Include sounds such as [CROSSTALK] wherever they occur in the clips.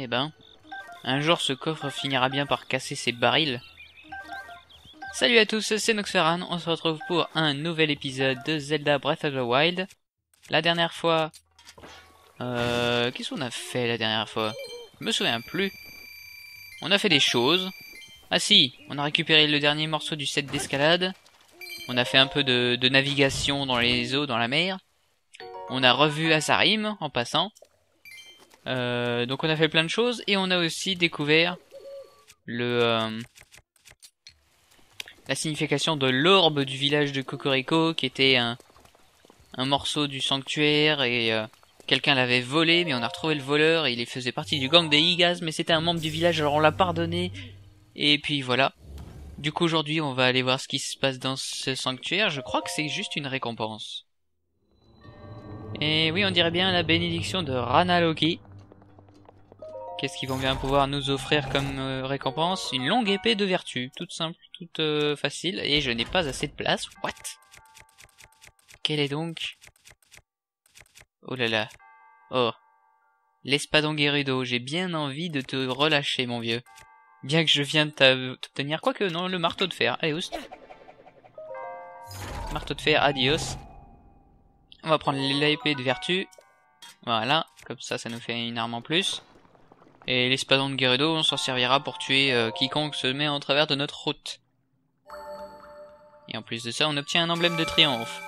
Eh ben, un jour ce coffre finira bien par casser ses barils. Salut à tous, c'est Noxferan, on se retrouve pour un nouvel épisode de Zelda Breath of the Wild. La dernière fois... Euh... Qu'est-ce qu'on a fait la dernière fois? Je me souviens plus. On a fait des choses. Ah si, on a récupéré le dernier morceau du set d'escalade. On a fait un peu de, de, navigation dans les eaux, dans la mer. On a revu Azarim en passant. Euh, donc on a fait plein de choses et on a aussi découvert le euh, la signification de l'orbe du village de Cocorico qui était un, un morceau du sanctuaire et euh, quelqu'un l'avait volé mais on a retrouvé le voleur et il faisait partie du gang des Igas mais c'était un membre du village alors on l'a pardonné et puis voilà. Du coup aujourd'hui on va aller voir ce qui se passe dans ce sanctuaire. Je crois que c'est juste une récompense. Et oui on dirait bien la bénédiction de Rana Loki. Qu'est-ce qu'ils vont bien pouvoir nous offrir comme euh, récompense? Une longue épée de vertu, toute simple, toute euh, facile, et je n'ai pas assez de place. What? Quelle est donc? Oh là là. Oh. L'espadon Gerudo, j'ai bien envie de te relâcher, mon vieux. Bien que je viens de t'obtenir, quoique non, le marteau de fer. Allez, oust. Marteau de fer, adios. On va prendre l'épée de vertu. Voilà, comme ça, ça nous fait une arme en plus. Et l'espadon de Gerudo, on s'en servira pour tuer euh, quiconque se met en travers de notre route. Et en plus de ça, on obtient un emblème de triomphe.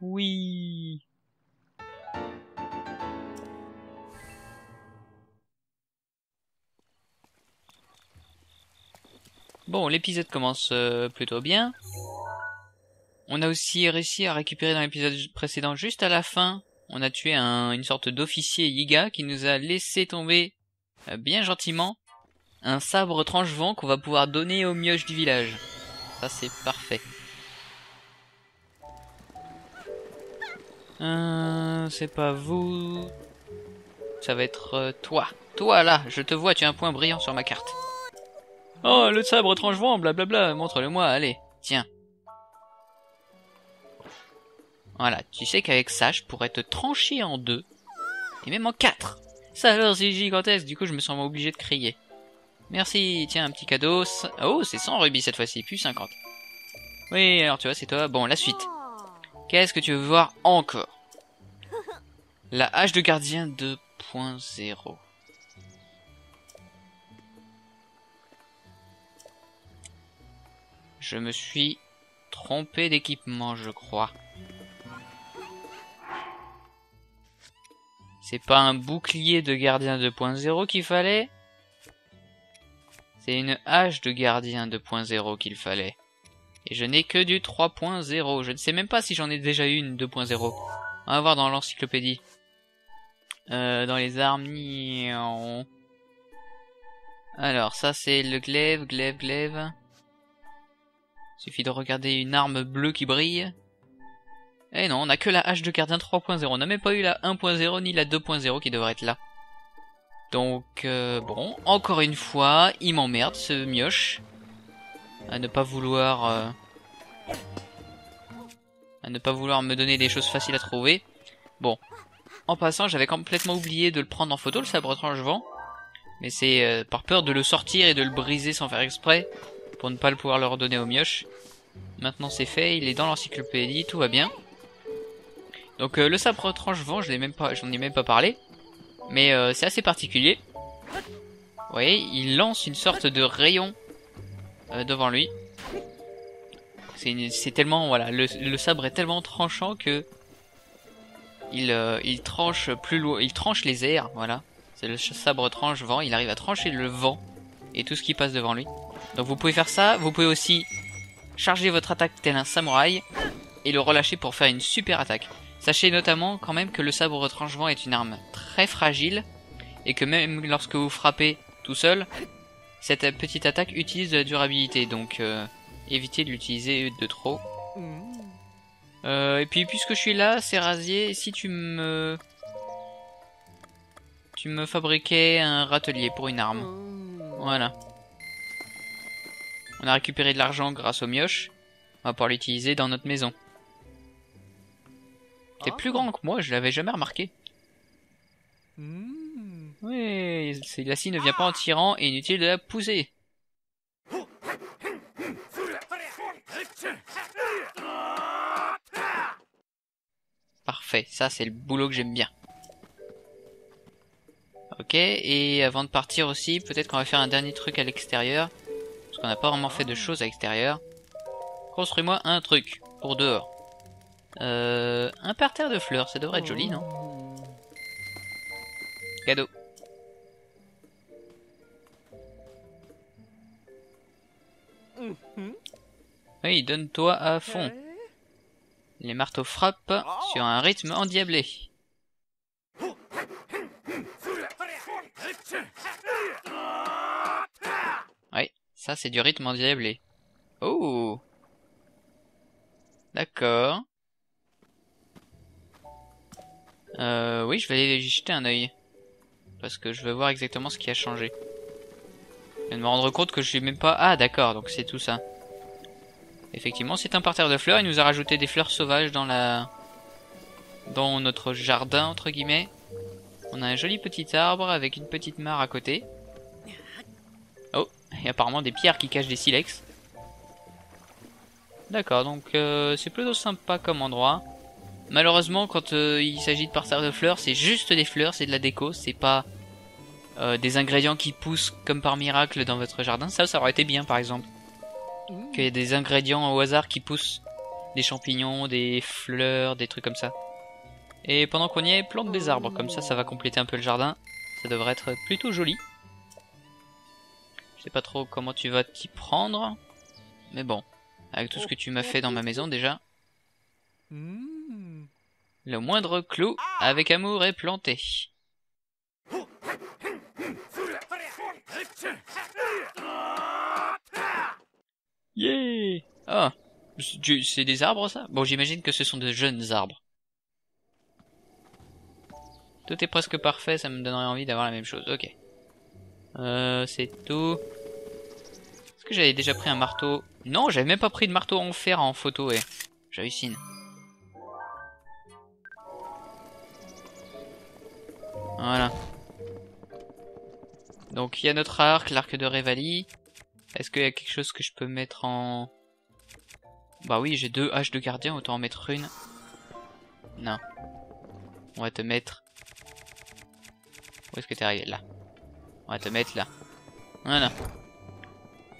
Oui. Bon, l'épisode commence euh, plutôt bien. On a aussi réussi à récupérer dans l'épisode précédent, juste à la fin, on a tué un, une sorte d'officier Yiga qui nous a laissé tomber euh, bien gentiment un sabre tranche-vent qu'on va pouvoir donner aux mioches du village. Ça c'est parfait. Euh, c'est pas vous. Ça va être euh, toi. Toi là, je te vois, tu as un point brillant sur ma carte. Oh, le sabre tranche-vent, blablabla, montre-le-moi, allez, tiens. Voilà, tu sais qu'avec ça, je pourrais te trancher en deux. Et même en quatre. Ça alors, c'est gigantesque, du coup je me sens obligé de crier. Merci, tiens, un petit cadeau. Oh, c'est 100 rubis cette fois-ci, plus 50. Oui, alors tu vois, c'est toi. Bon, la suite. Qu'est-ce que tu veux voir encore? La hache de gardien 2.0. Je me suis trompé d'équipement, je crois. C'est pas un bouclier de gardien 2.0 qu'il fallait? C'est une hache de gardien 2.0 qu'il fallait. Et je n'ai que du 3.0. Je ne sais même pas si j'en ai déjà une 2.0. On va voir dans l'encyclopédie. Euh, dans les armes... Alors, ça c'est le glaive, glaive, glaive. Suffit de regarder une arme bleue qui brille. Eh non, on a que la hache de gardien 3.0. On n'a même pas eu la 1.0 ni la 2.0 qui devrait être là. Donc, euh, bon, encore une fois, il m'emmerde ce mioche. À ne pas vouloir... Euh, à ne pas vouloir me donner des choses faciles à trouver. Bon, en passant, j'avais complètement oublié de le prendre en photo, le sabre tranche-vent. Mais c'est euh, par peur de le sortir et de le briser sans faire exprès, pour ne pas le pouvoir le redonner au mioche. Maintenant c'est fait, il est dans l'encyclopédie, tout va bien. Donc euh, le sabre tranche-vent, je l'ai même pas, j'en ai même pas parlé, mais euh, c'est assez particulier. Vous voyez, il lance une sorte de rayon euh, devant lui. C'est tellement, voilà, le, sabre est tellement tranchant que il, il tranche plus loin, il tranche les airs, voilà. C'est le sabre tranche-vent, il arrive à trancher le vent et tout ce qui passe devant lui. Donc vous pouvez faire ça, vous pouvez aussi charger votre attaque tel un samouraï et le relâcher pour faire une super attaque. Sachez notamment quand même que le sabre retranchement est une arme très fragile et que même lorsque vous frappez tout seul, cette petite attaque utilise de la durabilité, donc euh, évitez de l'utiliser de trop. Euh, et puis puisque je suis là, c'est rasier, si tu me... Tu me fabriquais un râtelier pour une arme. Voilà. On a récupéré de l'argent grâce au mioche. On va pouvoir l'utiliser dans notre maison. T'es plus grand que moi, je l'avais jamais remarqué. Oui, c'est- la scie ne vient pas en tirant et inutile de la pousser. Parfait, ça c'est le boulot que j'aime bien. Ok, et avant de partir aussi, peut-être qu'on va faire un dernier truc à l'extérieur. Parce qu'on n'a pas vraiment fait de choses à l'extérieur. Construis-moi un truc pour dehors. Euh, un parterre de fleurs, ça devrait être joli, non Cadeau. Oui, donne-toi à fond. Les marteaux frappent sur un rythme endiablé. Oui, ça c'est du rythme endiablé. Oh D'accord. Euh, oui, je vais aller jeter un œil. Parce que je veux voir exactement ce qui a changé. Je viens de me rendre compte que je suis même pas... Ah, d'accord, donc c'est tout ça. Effectivement, c'est un parterre de fleurs. Il nous a rajouté des fleurs sauvages dans la... Dans notre jardin, entre guillemets. On a un joli petit arbre avec une petite mare à côté. Oh, et apparemment des pierres qui cachent des silex. D'accord, donc euh, c'est plutôt sympa comme endroit. Malheureusement, quand euh, il s'agit de parterre de fleurs, c'est juste des fleurs, c'est de la déco, c'est pas euh, des ingrédients qui poussent comme par miracle dans votre jardin. Ça, ça aurait été bien par exemple. Qu'il y ait des ingrédients au hasard qui poussent. Des champignons, des fleurs, des trucs comme ça. Et pendant qu'on y est, plante des arbres, comme ça, ça va compléter un peu le jardin. Ça devrait être plutôt joli. Je sais pas trop comment tu vas t'y prendre. Mais bon, avec tout ce que tu m'as fait dans ma maison déjà. Le moindre clou, avec amour, est planté. Yeah Ah c'est- des arbres ça? Bon j'imagine que ce sont de jeunes arbres. Tout est presque parfait, ça me donnerait envie d'avoir la même chose, ok. Euh, c'est tout. Est-ce que j'avais déjà pris un marteau? Non, j'avais même pas pris de marteau en fer en photo, ouais. J'hallucine. Voilà. Donc il y a notre arc, l'arc de Révalie. Est-ce qu'il y a quelque chose que je peux mettre en... Bah oui, j'ai deux haches de gardien, autant en mettre une. Non. On va te mettre... Où est-ce que t'es arrivé? Là. On va te mettre là. Voilà.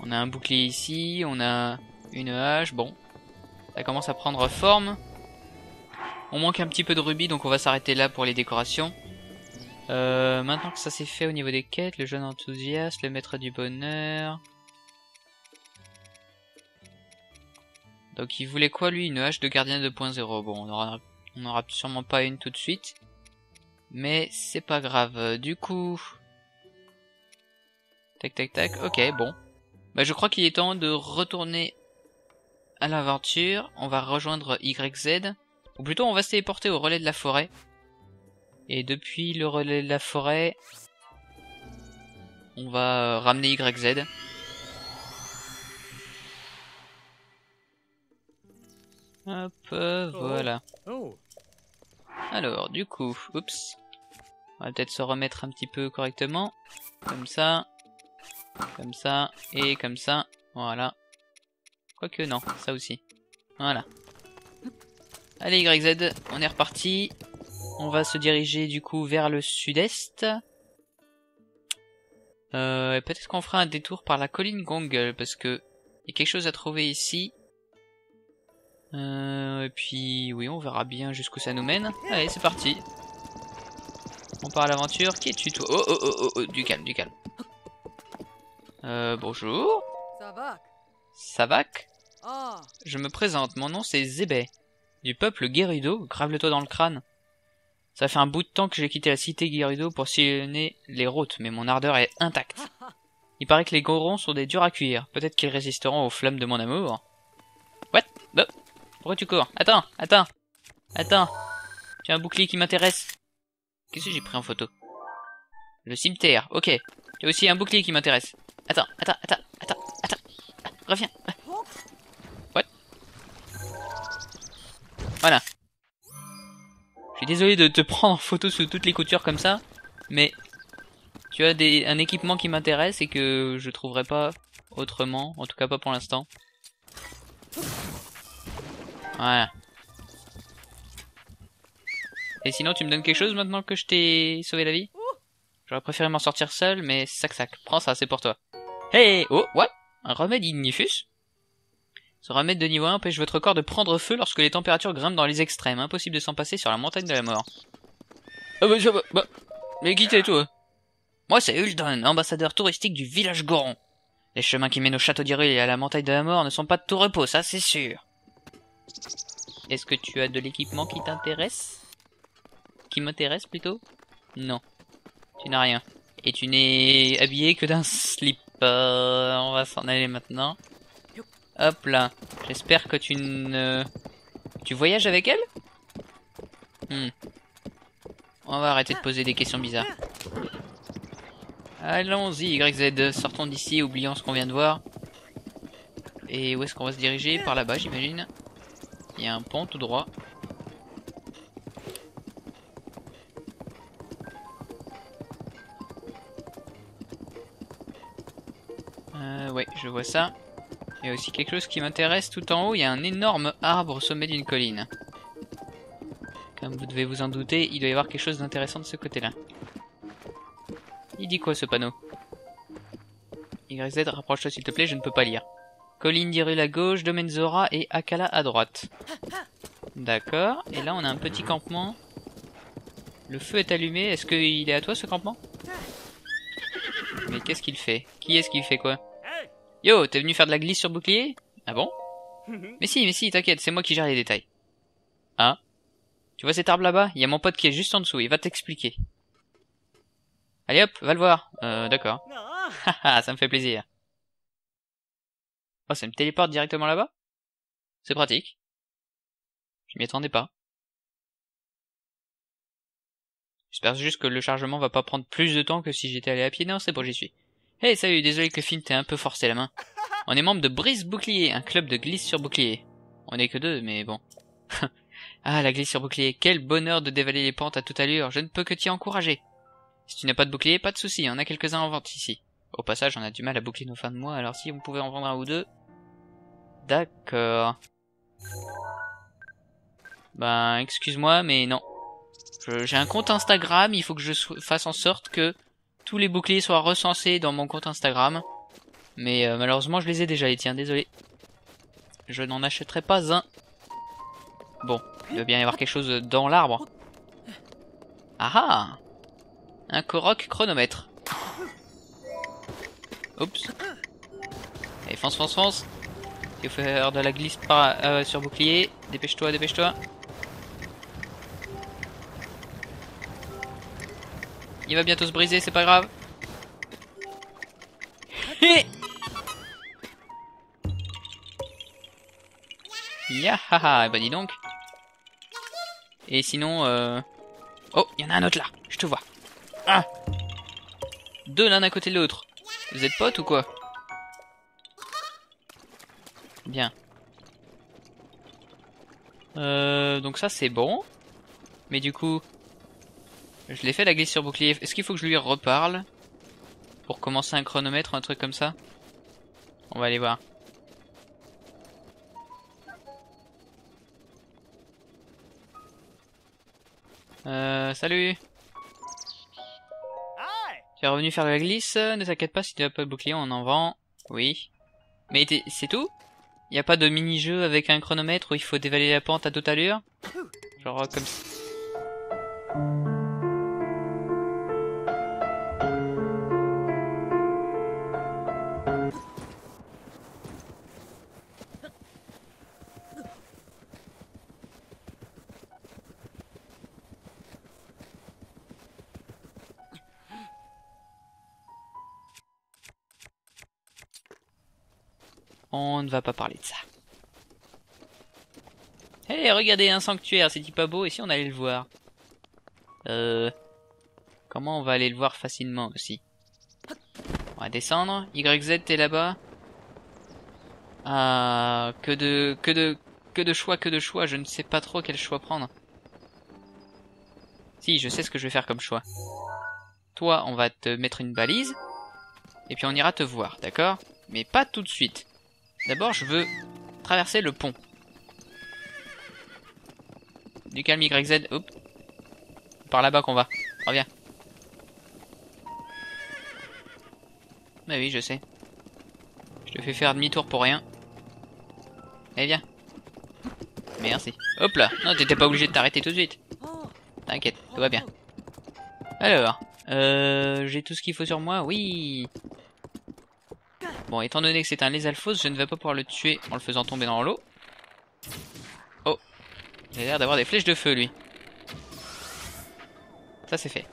On a un bouclier ici, on a une hache, bon. Ça commence à prendre forme. On manque un petit peu de rubis, donc on va s'arrêter là pour les décorations. Euh, maintenant que ça c'est fait au niveau des quêtes, le jeune enthousiaste, le maître du bonheur. Donc il voulait quoi lui Une hache de gardien 2.0. Bon, on aura sûrement pas une tout de suite. Mais c'est pas grave. Du coup... Tac tac tac. Ok, bon. Bah je crois qu'il est temps de retourner à l'aventure. On va rejoindre YZ. Ou plutôt on va se téléporter au relais de la forêt. Et depuis le relais de la forêt, on va ramener YZ. Hop, euh, voilà. Oh. Alors, du coup, oups. On va peut-être se remettre un petit peu correctement. Comme ça. Comme ça. Et comme ça. Voilà. Quoique non, ça aussi. Voilà. Allez YZ, on est reparti. On va se diriger du coup vers le sud-est. Euh, Peut-être qu'on fera un détour par la colline Gongul parce que il y a quelque chose à trouver ici. Euh, et puis oui, on verra bien jusqu'où ça nous mène. Allez, c'est parti. On part à l'aventure. Qui es-tu toi? Oh, oh, oh, oh, oh, du calme, du calme. Euh, bonjour. Savak. Savak? Ah. Je me présente, mon nom c'est Zébé. Du peuple Guérido, grave-le-toi dans le crâne. Ça fait un bout de temps que j'ai quitté la cité Guérido pour sillonner les routes, mais mon ardeur est intacte. [LAUGHS] Il paraît que les Gorons sont des durs à cuire. Peut-être qu'ils résisteront aux flammes de mon amour. What? Bah, Pourquoi tu cours? Attends, attends, attends. Tu as un bouclier qui m'intéresse. Qu'est-ce que j'ai pris en photo? Le cimetière, ok. As aussi un bouclier qui m'intéresse. Attends, attends, attends, attends, attends. Ah, reviens. What? Voilà. Désolé de te prendre en photo sous toutes les coutures comme ça, mais tu as des, un équipement qui m'intéresse et que je trouverai pas autrement, en tout cas pas pour l'instant. Voilà. Et sinon, tu me donnes quelque chose maintenant que je t'ai sauvé la vie? J'aurais préféré m'en sortir seul, mais sac sac. Prends ça, c'est pour toi. Hey Oh, what Un remède ignifus Ce remède de niveau 1 empêche votre corps de prendre feu lorsque les températures grimpent dans les extrêmes. Impossible de s'en passer sur la montagne de la mort. Ah bah, va, bah, mais qui t'es toi Moi c'est Uldon, ambassadeur touristique du village Goron. Les chemins qui mènent au château d'Irul et à la montagne de la mort ne sont pas de tout repos, ça c'est sûr. Est-ce que tu as de l'équipement qui t'intéresse? Qui m'intéresse plutôt? Non. Tu n'as rien. Et tu n'es habillé que d'un slip. on va s'en aller maintenant. Hop là. J'espère que tu ne... Tu voyages avec elle? Hmm. On va arrêter de poser des questions bizarres. Allons-y, YZ, sortons d'ici, oublions ce qu'on vient de voir. Et où est-ce qu'on va se diriger? Par là-bas, j'imagine. Il y a un pont tout droit. Euh, ouais, je vois ça. Il y a aussi quelque chose qui m'intéresse tout en haut. Il y a un énorme arbre au sommet d'une colline. Comme vous devez vous en douter, il doit y avoir quelque chose d'intéressant de ce côté-là. Il dit quoi ce panneau? YZ, rapproche-toi s'il te plaît, je ne peux pas lire. Colline d'Irul à gauche, Domaine Zora et Akala à droite. D'accord, et là on a un petit campement. Le feu est allumé, est-ce qu'il est à toi ce campement? Mais qu'est-ce qu'il fait? Qui est-ce qui fait quoi? Yo, t'es venu faire de la glisse sur bouclier? Ah bon? [LAUGHS] Mais si, mais si, t'inquiète, c'est moi qui gère les détails. Ah Tu vois cet arbre là-bas? Il y a mon pote qui est juste en dessous, il va t'expliquer. Allez hop, va le voir. Euh, d'accord. Haha, [LAUGHS] ça me fait plaisir. Oh, ça me téléporte directement là-bas? C'est pratique. Je m'y attendais pas. J'espère juste que le chargement va pas prendre plus de temps que si j'étais allé à pied. Non, c'est bon, j'y suis. Hey, salut, désolé que Finn t'ait un peu forcé la main. On est membre de Brise Bouclier, un club de glisse sur bouclier. On est que deux, mais bon. [LAUGHS] ah, la glisse sur bouclier, quel bonheur de dévaler les pentes à toute allure, je ne peux que t'y encourager. Si tu n'as pas de bouclier, pas de souci, on a quelques-uns en vente ici. Au passage, on a du mal à boucler nos fins de mois, alors si on pouvait en vendre un ou deux... D'accord. Ben, excuse-moi, mais non. J'ai un compte Instagram, il faut que je fasse en sorte que tous les boucliers soient recensés dans mon compte Instagram. Mais euh, malheureusement, je les ai déjà, les tiens, désolé. Je n'en achèterai pas un. Bon, il doit bien y avoir quelque chose dans l'arbre. Ah ah Un Korok chronomètre. Oups. Allez, fonce, fonce, fonce. Il faut faire de la glisse euh, sur bouclier? Dépêche-toi, dépêche-toi. Il va bientôt se briser, c'est pas grave. Yahaha, bah dis donc. Et sinon, euh... Oh, il y en a un autre là, je te vois. Ah Deux l'un à côté de l'autre. Vous êtes potes ou quoi? Bien. Euh, donc ça c'est bon. Mais du coup, je l'ai fait la glisse sur bouclier. Est-ce qu'il faut que je lui reparle Pour commencer un chronomètre ou un truc comme ça? On va aller voir. Euh, salut Tu es revenu faire la glisse, ne t'inquiète pas si tu n'as pas de bouclier, on en vend. Oui. Mais c'est tout? Il n'y a pas de mini-jeu avec un chronomètre où il faut dévaler la pente à toute allure? Genre comme ça. Pas parler de ça. Hé, regardez, un sanctuaire, c'est pas beau, et si on allait le voir? Euh... Comment on va aller le voir facilement aussi? On va descendre. YZ, t'es là-bas Ah, que de... que de... que de choix, que de choix, je ne sais pas trop quel choix prendre. Si, je sais ce que je vais faire comme choix. toi, on va te mettre une balise. Et puis on ira te voir, d'accord? Mais pas tout de suite. D'abord, je veux traverser le pont. Du calme YZ, hop. Par là-bas qu'on va. Reviens. Bah oui, je sais. Je te fais faire demi-tour pour rien. Eh viens. Merci. Hop là. Non, t'étais pas obligé de t'arrêter tout de suite. T'inquiète, tout va bien. Alors, euh, j'ai tout ce qu'il faut sur moi, oui. Bon, étant donné que c'est un lésalphos, je ne vais pas pouvoir le tuer en le faisant tomber dans l'eau. Oh, il a l'air d'avoir des flèches de feu, lui. Ça, c'est fait.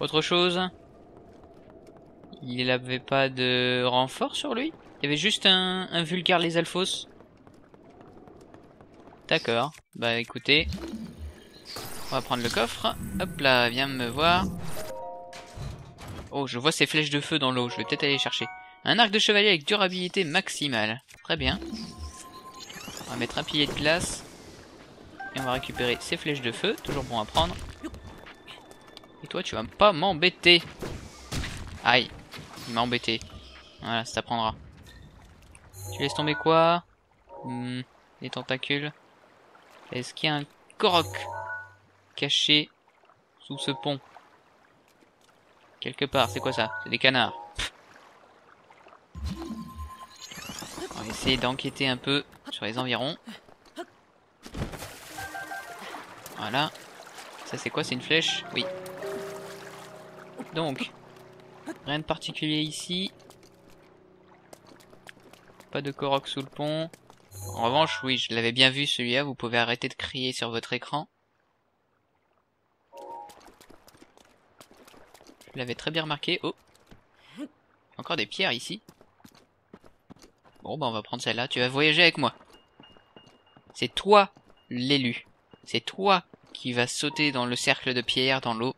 Autre chose Il n'avait pas de renfort sur lui? Il y avait juste un, un vulgaire lésalphos. D'accord. Bah écoutez, on va prendre le coffre. Hop là, viens me voir. Oh, je vois ces flèches de feu dans l'eau. Je vais peut-être aller chercher. Un arc de chevalier avec durabilité maximale. Très bien. On va mettre un pilier de glace. Et on va récupérer ces flèches de feu. Toujours bon à prendre. Et toi, tu vas pas m'embêter. Aïe. Il m'a embêté. Voilà, ça t'apprendra. Tu laisses tomber quoi? Hmm, Les tentacules. Est-ce qu'il y a un Korok caché sous ce pont? Quelque part, c'est quoi ça? C'est des canards. On va essayer d'enquêter un peu sur les environs. Voilà. Ça c'est quoi? C'est une flèche? Oui. Donc, rien de particulier ici. Pas de Korok sous le pont. En revanche, oui, je l'avais bien vu celui-là, vous pouvez arrêter de crier sur votre écran. Je l'avais très bien remarqué. Oh Encore des pierres ici. Bon, bah on va prendre celle-là. Tu vas voyager avec moi. C'est toi l'élu. C'est toi qui va sauter dans le cercle de pierre dans l'eau.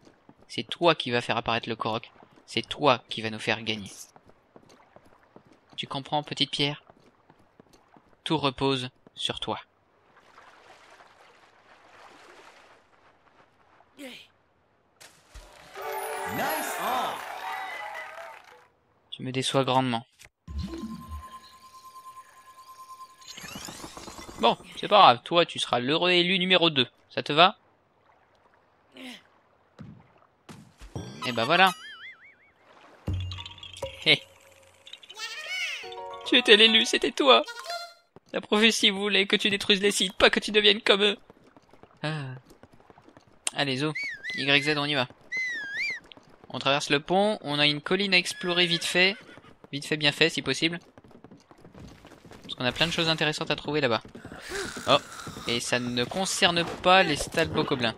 C'est toi qui va faire apparaître le Korok. C'est toi qui va nous faire gagner. Tu comprends, petite pierre? Tout repose sur toi. Tu me déçois grandement. Bon, c'est pas grave, toi tu seras l'heureux élu numéro 2. Ça te va? Et eh ben voilà. Hé. Tu étais l'élu, c'était toi. La prophétie voulait que tu détruises les sites, pas que tu deviennes comme eux. Ah. Allez, Zo. YZ, on y va. On traverse le pont, on a une colline à explorer vite fait. Vite fait, bien fait, si possible. Parce qu'on a plein de choses intéressantes à trouver là-bas. Oh, et ça ne concerne pas les Stalbokoblins.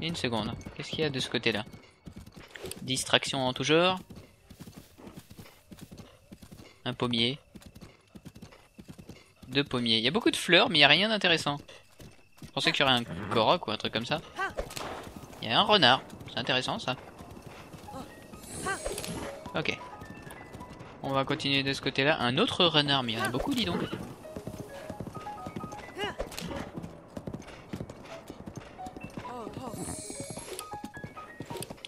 Une seconde, qu'est-ce qu'il y a de ce côté-là? Distraction en tout genre. Un pommier, de pommiers. Il y a beaucoup de fleurs, mais il n'y a rien d'intéressant. Je pensais qu'il y aurait un Korok ou un truc comme ça. Il y a un renard. C'est intéressant ça. Ok. On va continuer de ce côté-là. Un autre renard, mais il y en a beaucoup, dis donc.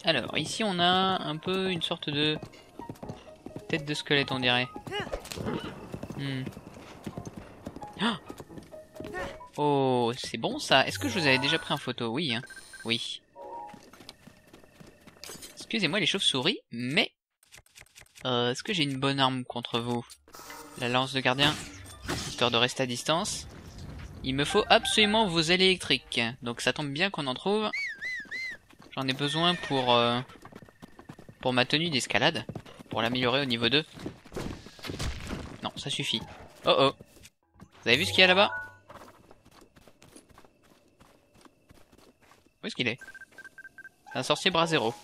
Alors, ici on a un peu une sorte de tête de squelette, on dirait. Hmm. Oh, c'est bon ça. Est-ce que je vous avais déjà pris en photo? Oui, hein. Oui. Excusez-moi les chauves-souris, mais... Euh, Est-ce que j'ai une bonne arme contre vous? La lance de gardien, histoire de rester à distance. Il me faut absolument vos ailes électriques. Donc ça tombe bien qu'on en trouve. J'en ai besoin pour... Euh, pour ma tenue d'escalade. Pour l'améliorer au niveau 2. Non, ça suffit. Oh oh. Vous avez vu ce qu'il y a là-bas? Où est-ce qu'il est, C'est un sorcier bras zéro.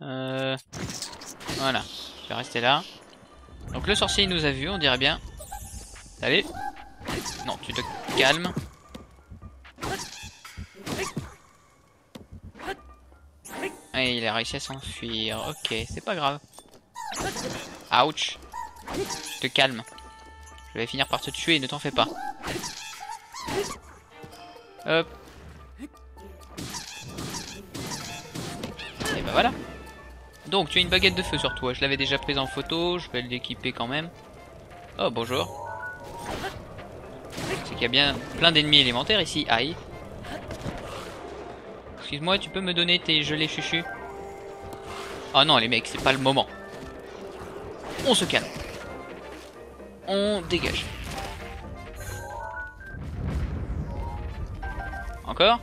Euh... Voilà. Je vais rester là. Donc le sorcier il nous a vu, on dirait bien. Allez. Non, tu te calmes. Il a réussi à s'enfuir. Ok, c'est pas grave. Ouch. Te calmes. Je vais finir par te tuer, ne t'en fais pas. Hop. bah voilà. Donc, tu as une baguette de feu sur toi. Je l'avais déjà prise en photo. Je vais l'équiper quand même. Oh, bonjour. C'est qu'il y a bien plein d'ennemis élémentaires ici. Aïe. Excuse-moi, tu peux me donner tes gelées chuchu? Oh non, les mecs, c'est pas le moment. On se calme. On dégage. Encore?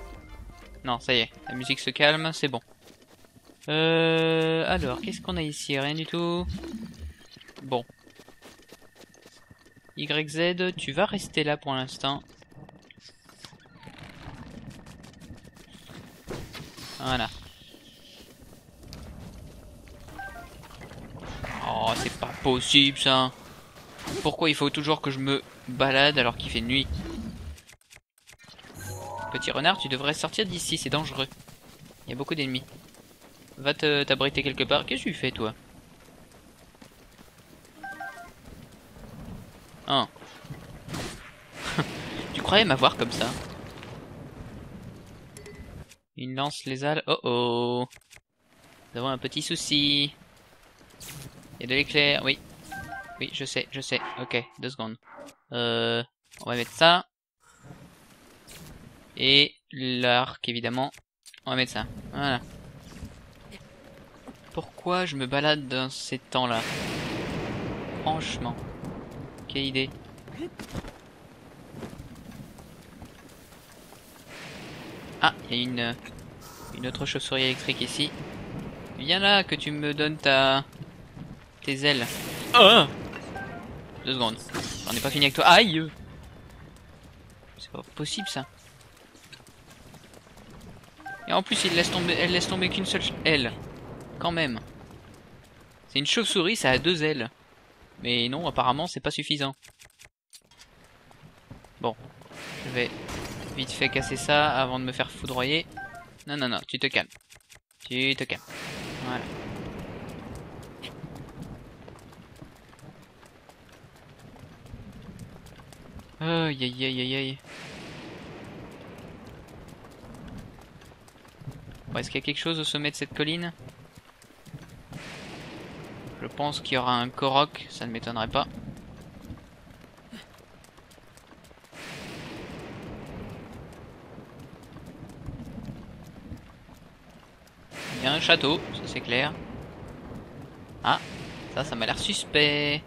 Non, ça y est. La musique se calme, c'est bon. Euh, alors, qu'est-ce qu'on a ici? Rien du tout. Bon. YZ, tu vas rester là pour l'instant. Voilà. Oh, c'est pas possible ça. Pourquoi il faut toujours que je me balade alors qu'il fait nuit? Petit renard, tu devrais sortir d'ici, c'est dangereux. Il y a beaucoup d'ennemis. Va t'abriter quelque part. Qu'est-ce que tu fais, toi? Oh. [LAUGHS] tu croyais m'avoir comme ça? Il lance les ailes. Oh oh Nous avons un petit souci. Il y a de l'éclair, oui. Oui, je sais, je sais. Ok, deux secondes. Euh, on va mettre ça. Et l'arc, évidemment. On va mettre ça. Voilà. Pourquoi je me balade dans ces temps-là? Franchement. Quelle idée. Ah, il y a une, une autre chauve-souris électrique ici. Viens là, que tu me donnes ta... tes ailes. Oh Deux secondes. J'en ai pas fini avec toi. Aïe C'est pas possible ça. Et en plus, il laisse tomber, elle laisse tomber qu'une seule aile. Quand même. C'est une chauve-souris, ça a deux ailes. Mais non, apparemment, c'est pas suffisant. Bon. Je vais vite fait casser ça avant de me faire foudroyer. Non, non, non, tu te calmes. Tu te calmes. Voilà. Aïe aïe aïe aïe aïe. Est-ce qu'il y a quelque chose au sommet de cette colline? Je pense qu'il y aura un Korok, ça ne m'étonnerait pas. Il y a un château, ça c'est clair. Ah, ça, ça m'a l'air suspect.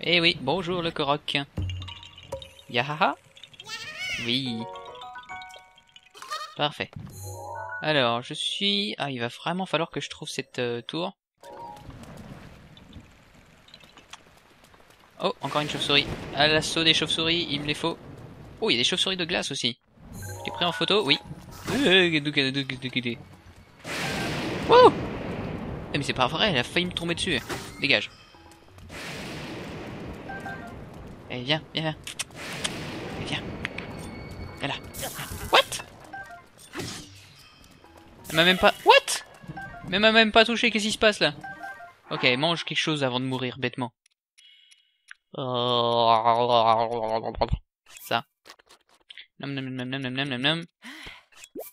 Eh oui, bonjour le Korok. Yahaha Oui. Parfait. Alors, je suis... Ah, il va vraiment falloir que je trouve cette euh, tour. Oh, encore une chauve-souris. À l'assaut des chauves-souris, il me les faut. Oh, il y a des chauves-souris de glace aussi. T'es prêt en photo? Oui. Wouh eh, mais c'est pas vrai, elle a failli me tomber dessus. Dégage. Allez, viens, viens, viens. Viens. Viens là. Elle m'a même pas... What? Elle m'a même pas touché, qu'est-ce qui se passe là? Ok, mange quelque chose avant de mourir, bêtement. Ça.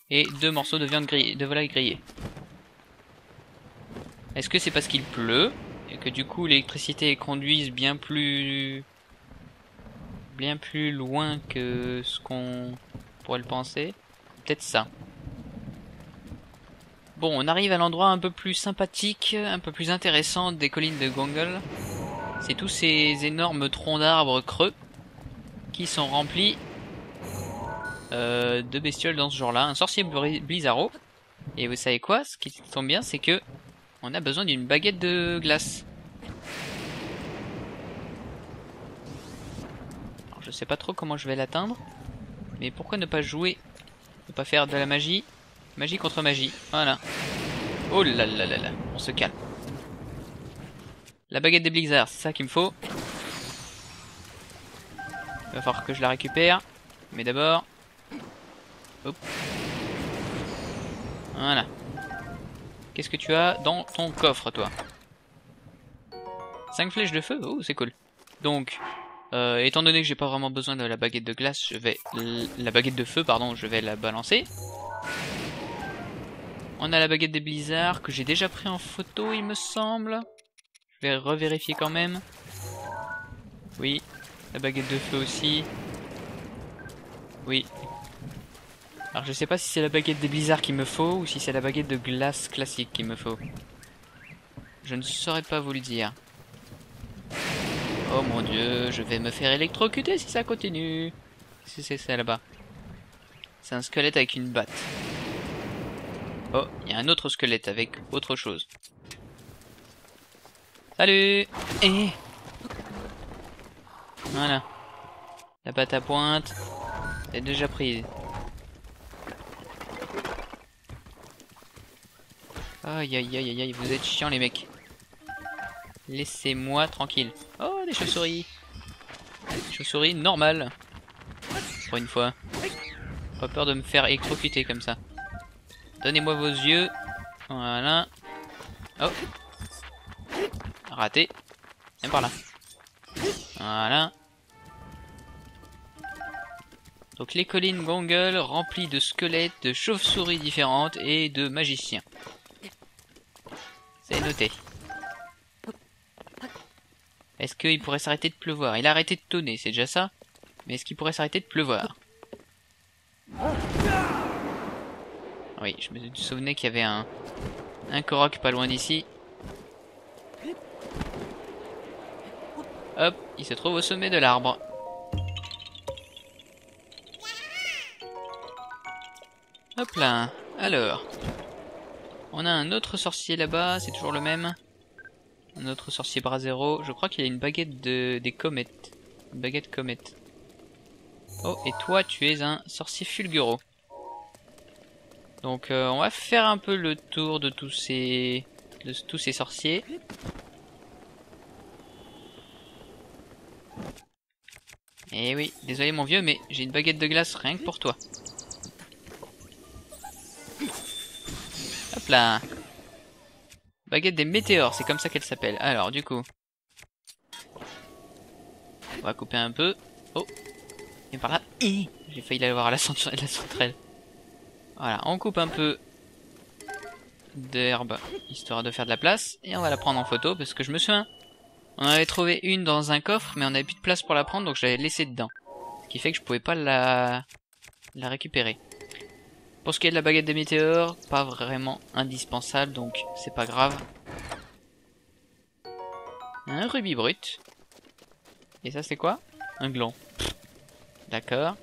Et deux morceaux de viande de volaille grillée. Est-ce que c'est parce qu'il pleut et que du coup l'électricité conduise bien plus bien plus loin que ce qu'on pourrait le penser Peut-être ça. Bon, on arrive à l'endroit un peu plus sympathique, un peu plus intéressant des collines de Gongol. C'est tous ces énormes troncs d'arbres creux qui sont remplis euh, de bestioles dans ce genre-là. Un sorcier blizzaro. Et vous savez quoi? Ce qui tombe bien, c'est que on a besoin d'une baguette de glace. Je sais pas trop comment je vais l'atteindre. Mais pourquoi ne pas jouer Ne pas faire de la magie Magie contre magie. Voilà. Oh là là là là. On se calme. La baguette des blizzards, c'est ça qu'il me faut. Il va falloir que je la récupère. Mais d'abord... Hop. Voilà. Qu'est-ce que tu as dans ton coffre, toi? 5 flèches de feu? Oh, c'est cool. Donc, euh, étant donné que j'ai pas vraiment besoin de la baguette de glace, je vais... La baguette de feu, pardon, je vais la balancer. On a la baguette des blizzards que j'ai déjà pris en photo, il me semble. Je vais revérifier quand même. Oui, la baguette de feu aussi. Oui. Alors je sais pas si c'est la baguette des blizzards qu'il me faut ou si c'est la baguette de glace classique qu'il me faut. Je ne saurais pas vous le dire. Oh mon dieu, je vais me faire électrocuter si ça continue. Si c'est ça là-bas. C'est un squelette avec une batte. Oh, il y a un autre squelette avec autre chose. Salut Eh Voilà. La batte à pointe est déjà prise. Aïe aïe aïe aïe aïe, vous êtes chiants les mecs. Laissez-moi tranquille. Oh, des chauves-souris. Chauves-souris normales. Pour une fois. Pas peur de me faire électrocuter comme ça. Donnez-moi vos yeux. Voilà. Oh. Raté. Viens par là. Voilà. Donc les collines Gongol remplies de squelettes, de chauves-souris différentes et de magiciens. C'est noté. Est-ce qu'il pourrait s'arrêter de pleuvoir? Il a arrêté de tonner, c'est déjà ça. Mais est-ce qu'il pourrait s'arrêter de pleuvoir? Oui, je me souvenais qu'il y avait un, un Korok pas loin d'ici. Hop, il se trouve au sommet de l'arbre. Hop là, alors. On a un autre sorcier là-bas, c'est toujours le même. Un autre sorcier bras. Je crois qu'il a une baguette de, des comètes. Une baguette comète. Oh, et toi, tu es un sorcier fulguro. Donc, euh, on va faire un peu le tour de tous ces, de tous ces sorciers. Eh oui, désolé mon vieux, mais j'ai une baguette de glace rien que pour toi. Hop là Baguette des météores, c'est comme ça qu'elle s'appelle. Alors, du coup... On va couper un peu. Oh Et par là... J'ai failli l'avoir à la, la centrale. Voilà, on coupe un peu d'herbe, histoire de faire de la place. Et on va la prendre en photo, parce que je me souviens... On avait trouvé une dans un coffre, mais on n'avait plus de place pour la prendre, donc je l'avais laissée dedans. Ce qui fait que je pouvais pas la, la récupérer. Pour ce qui est de la baguette des météores, pas vraiment indispensable, donc c'est pas grave. Un rubis brut. Et ça c'est quoi? Un gland. D'accord.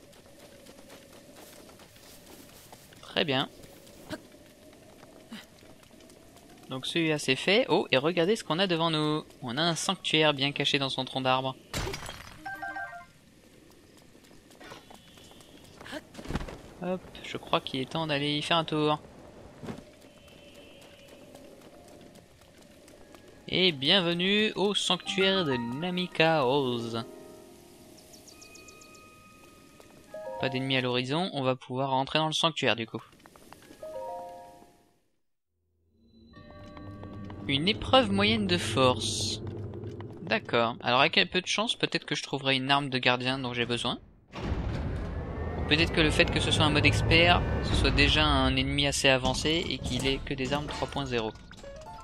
Très bien. Donc celui-là c'est fait. Oh, et regardez ce qu'on a devant nous. On a un sanctuaire bien caché dans son tronc d'arbre. Hop, je crois qu'il est temps d'aller y faire un tour. Et bienvenue au sanctuaire de Namika Rose. Pas d'ennemis à l'horizon, on va pouvoir rentrer dans le sanctuaire du coup. Une épreuve moyenne de force. D'accord. Alors avec un peu de chance, peut-être que je trouverai une arme de gardien dont j'ai besoin. Peut-être que le fait que ce soit un mode expert, ce soit déjà un ennemi assez avancé et qu'il ait que des armes 3.0.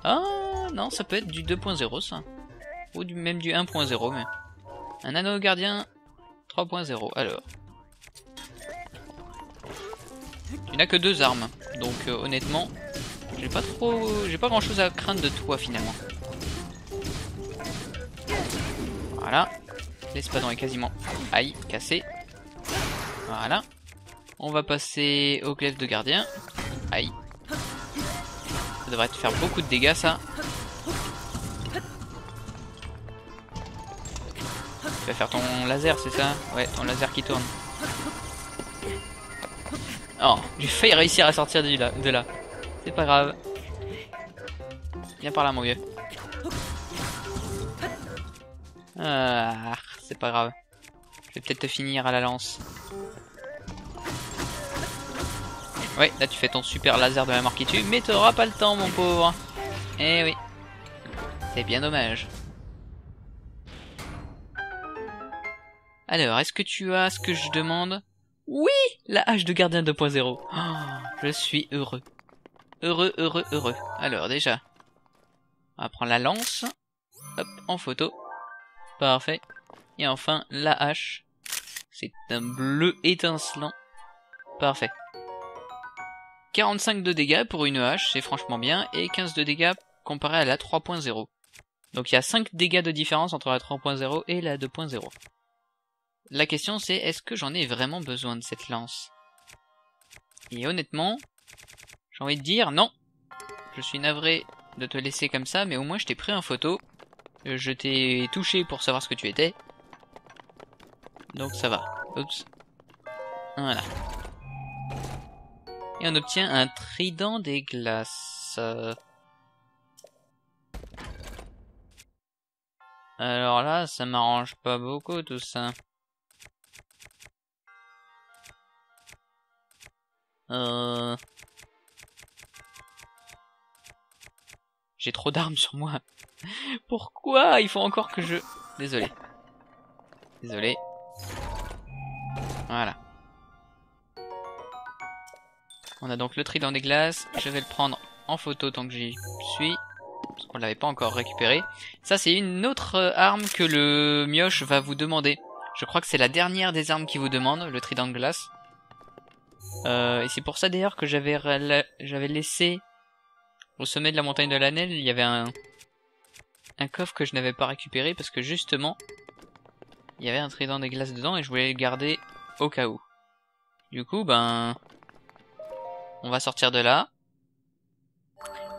Ah non, ça peut être du 2.0 ça. Ou même du 1.0 mais. Un anneau gardien 3.0. Alors. Tu n'as que deux armes. Donc euh, honnêtement, j'ai pas trop. J'ai pas grand chose à craindre de toi finalement. Voilà. L'espadon est quasiment. Aïe, cassé. Voilà. On va passer au glaive de gardien. Aïe. Ça devrait te faire beaucoup de dégâts ça. Tu vas faire ton laser, c'est ça? Ouais, ton laser qui tourne. Oh, j'ai failli réussir à sortir de là. De là. C'est pas grave. Viens par là, mon vieux. Ah, c'est pas grave. Je vais peut-être te finir à la lance. Ouais, là tu fais ton super laser de la mort qui tue, mais t'auras pas le temps, mon pauvre. Eh oui. C'est bien dommage. Alors, est-ce que tu as ce que je demande? Oui La hache de gardien 2.0. je suis heureux. Heureux, heureux, heureux. Alors déjà, on va prendre la lance. Hop, en photo. Parfait. Et enfin, la hache. C'est un bleu étincelant. Parfait. 45 de dégâts pour une hache, c'est franchement bien, et 15 de dégâts comparé à la 3.0. Donc il y a 5 dégâts de différence entre la 3.0 et la 2.0. La question c'est est-ce que j'en ai vraiment besoin de cette lance? Et honnêtement, j'ai envie de dire non. Je suis navré de te laisser comme ça, mais au moins je t'ai pris en photo. Je t'ai touché pour savoir ce que tu étais. Donc ça va. Oups. Voilà. Et on obtient un trident des glaces. Alors là, ça m'arrange pas beaucoup tout ça. Euh... J'ai trop d'armes sur moi. [LAUGHS] Pourquoi? Il faut encore que je... Désolé. Désolé. Voilà. On a donc le trident des glaces. Je vais le prendre en photo tant que j'y suis. Parce qu'on l'avait pas encore récupéré. Ça, c'est une autre euh, arme que le mioche va vous demander. Je crois que c'est la dernière des armes qu'il vous demande, le trident de glace. Euh, et c'est pour ça d'ailleurs que j'avais laissé au sommet de la montagne de l'Anel, il y avait un un coffre que je n'avais pas récupéré parce que justement il y avait un trident des glaces dedans et je voulais le garder au cas où. Du coup, ben on va sortir de là.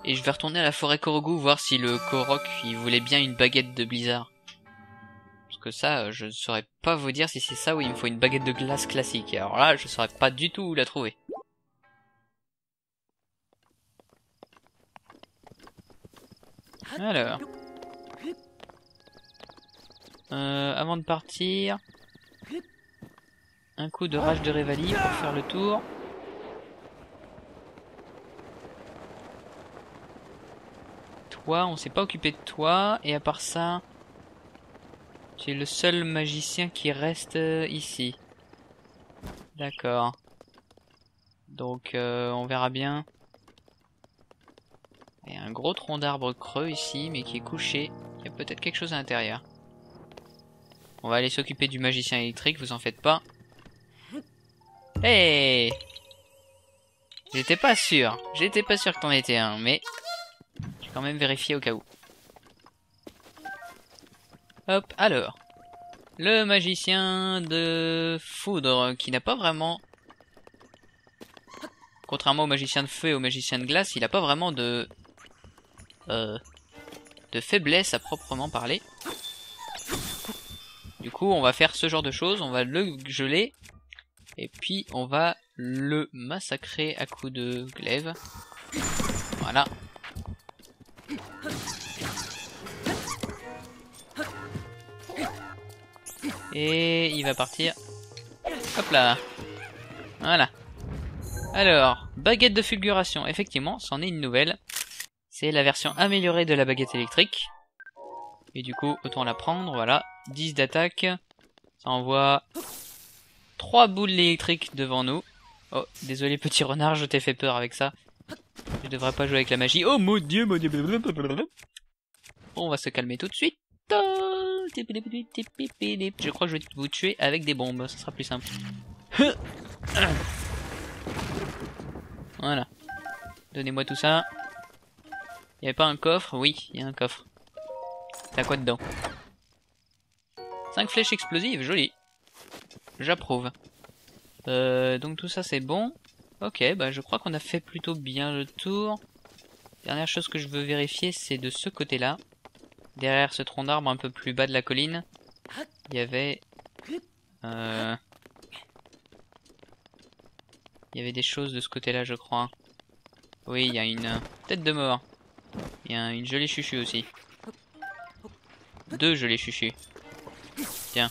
Et je vais retourner à la forêt Korogu voir si le Korok il voulait bien une baguette de blizzard que ça, euh, je ne saurais pas vous dire si c'est ça ou il me faut une baguette de glace classique. alors là, je saurais pas du tout où la trouver. Alors. Euh, avant de partir, un coup de rage de Révalie pour faire le tour. Toi, on s'est pas occupé de toi, et à part ça, tu es le seul magicien qui reste euh, ici. D'accord. Donc euh, on verra bien. Il y a un gros tronc d'arbre creux ici, mais qui est couché. Il y a peut-être quelque chose à l'intérieur. On va aller s'occuper du magicien électrique, vous en faites pas. Hey J'étais pas sûr. J'étais pas sûr que t'en étais un, mais... J'ai quand même vérifié au cas où. Hop, alors. Le magicien de foudre, qui n'a pas vraiment... Contrairement au magicien de feu et au magicien de glace, il n'a pas vraiment de... Euh, de faiblesse à proprement parler. Du coup, on va faire ce genre de choses, on va le geler, et puis on va le massacrer à coups de glaive. Voilà. Et il va partir. Hop là. Voilà. Alors, baguette de fulguration. Effectivement, c'en est une nouvelle. C'est la version améliorée de la baguette électrique. Et du coup, autant la prendre. Voilà. 10 d'attaque. Ça envoie 3 boules électriques devant nous. Oh, désolé petit renard, je t'ai fait peur avec ça. Je devrais pas jouer avec la magie. Oh mon dieu, mon dieu. on va se calmer tout de suite. Je crois que je vais vous tuer avec des bombes, ça sera plus simple. Voilà. Donnez-moi tout ça. Il avait pas un coffre? Oui, il y a un coffre. T'as quoi dedans? 5 flèches explosives, joli. J'approuve. Euh, donc tout ça c'est bon. Ok, bah je crois qu'on a fait plutôt bien le tour. Dernière chose que je veux vérifier, c'est de ce côté-là. Derrière ce tronc d'arbre un peu plus bas de la colline, il y avait... Euh, il y avait des choses de ce côté-là, je crois. Oui, il y a une tête de mort. Il y a une jolie chuchu aussi. Deux jolies chuchus. Tiens.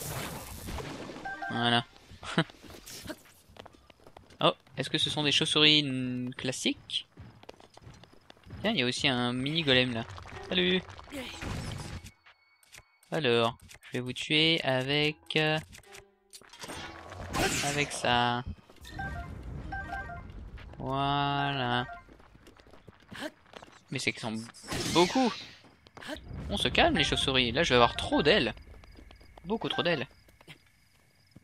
Voilà. [LAUGHS] oh, est-ce que ce sont des chauves-souris classiques? Tiens, il y a aussi un mini golem là. Salut alors, je vais vous tuer avec... Euh, avec ça. Voilà. Mais c'est qu'ils sont beaucoup. On se calme les chauves-souris. Là, je vais avoir trop d'ailes. Beaucoup trop d'ailes.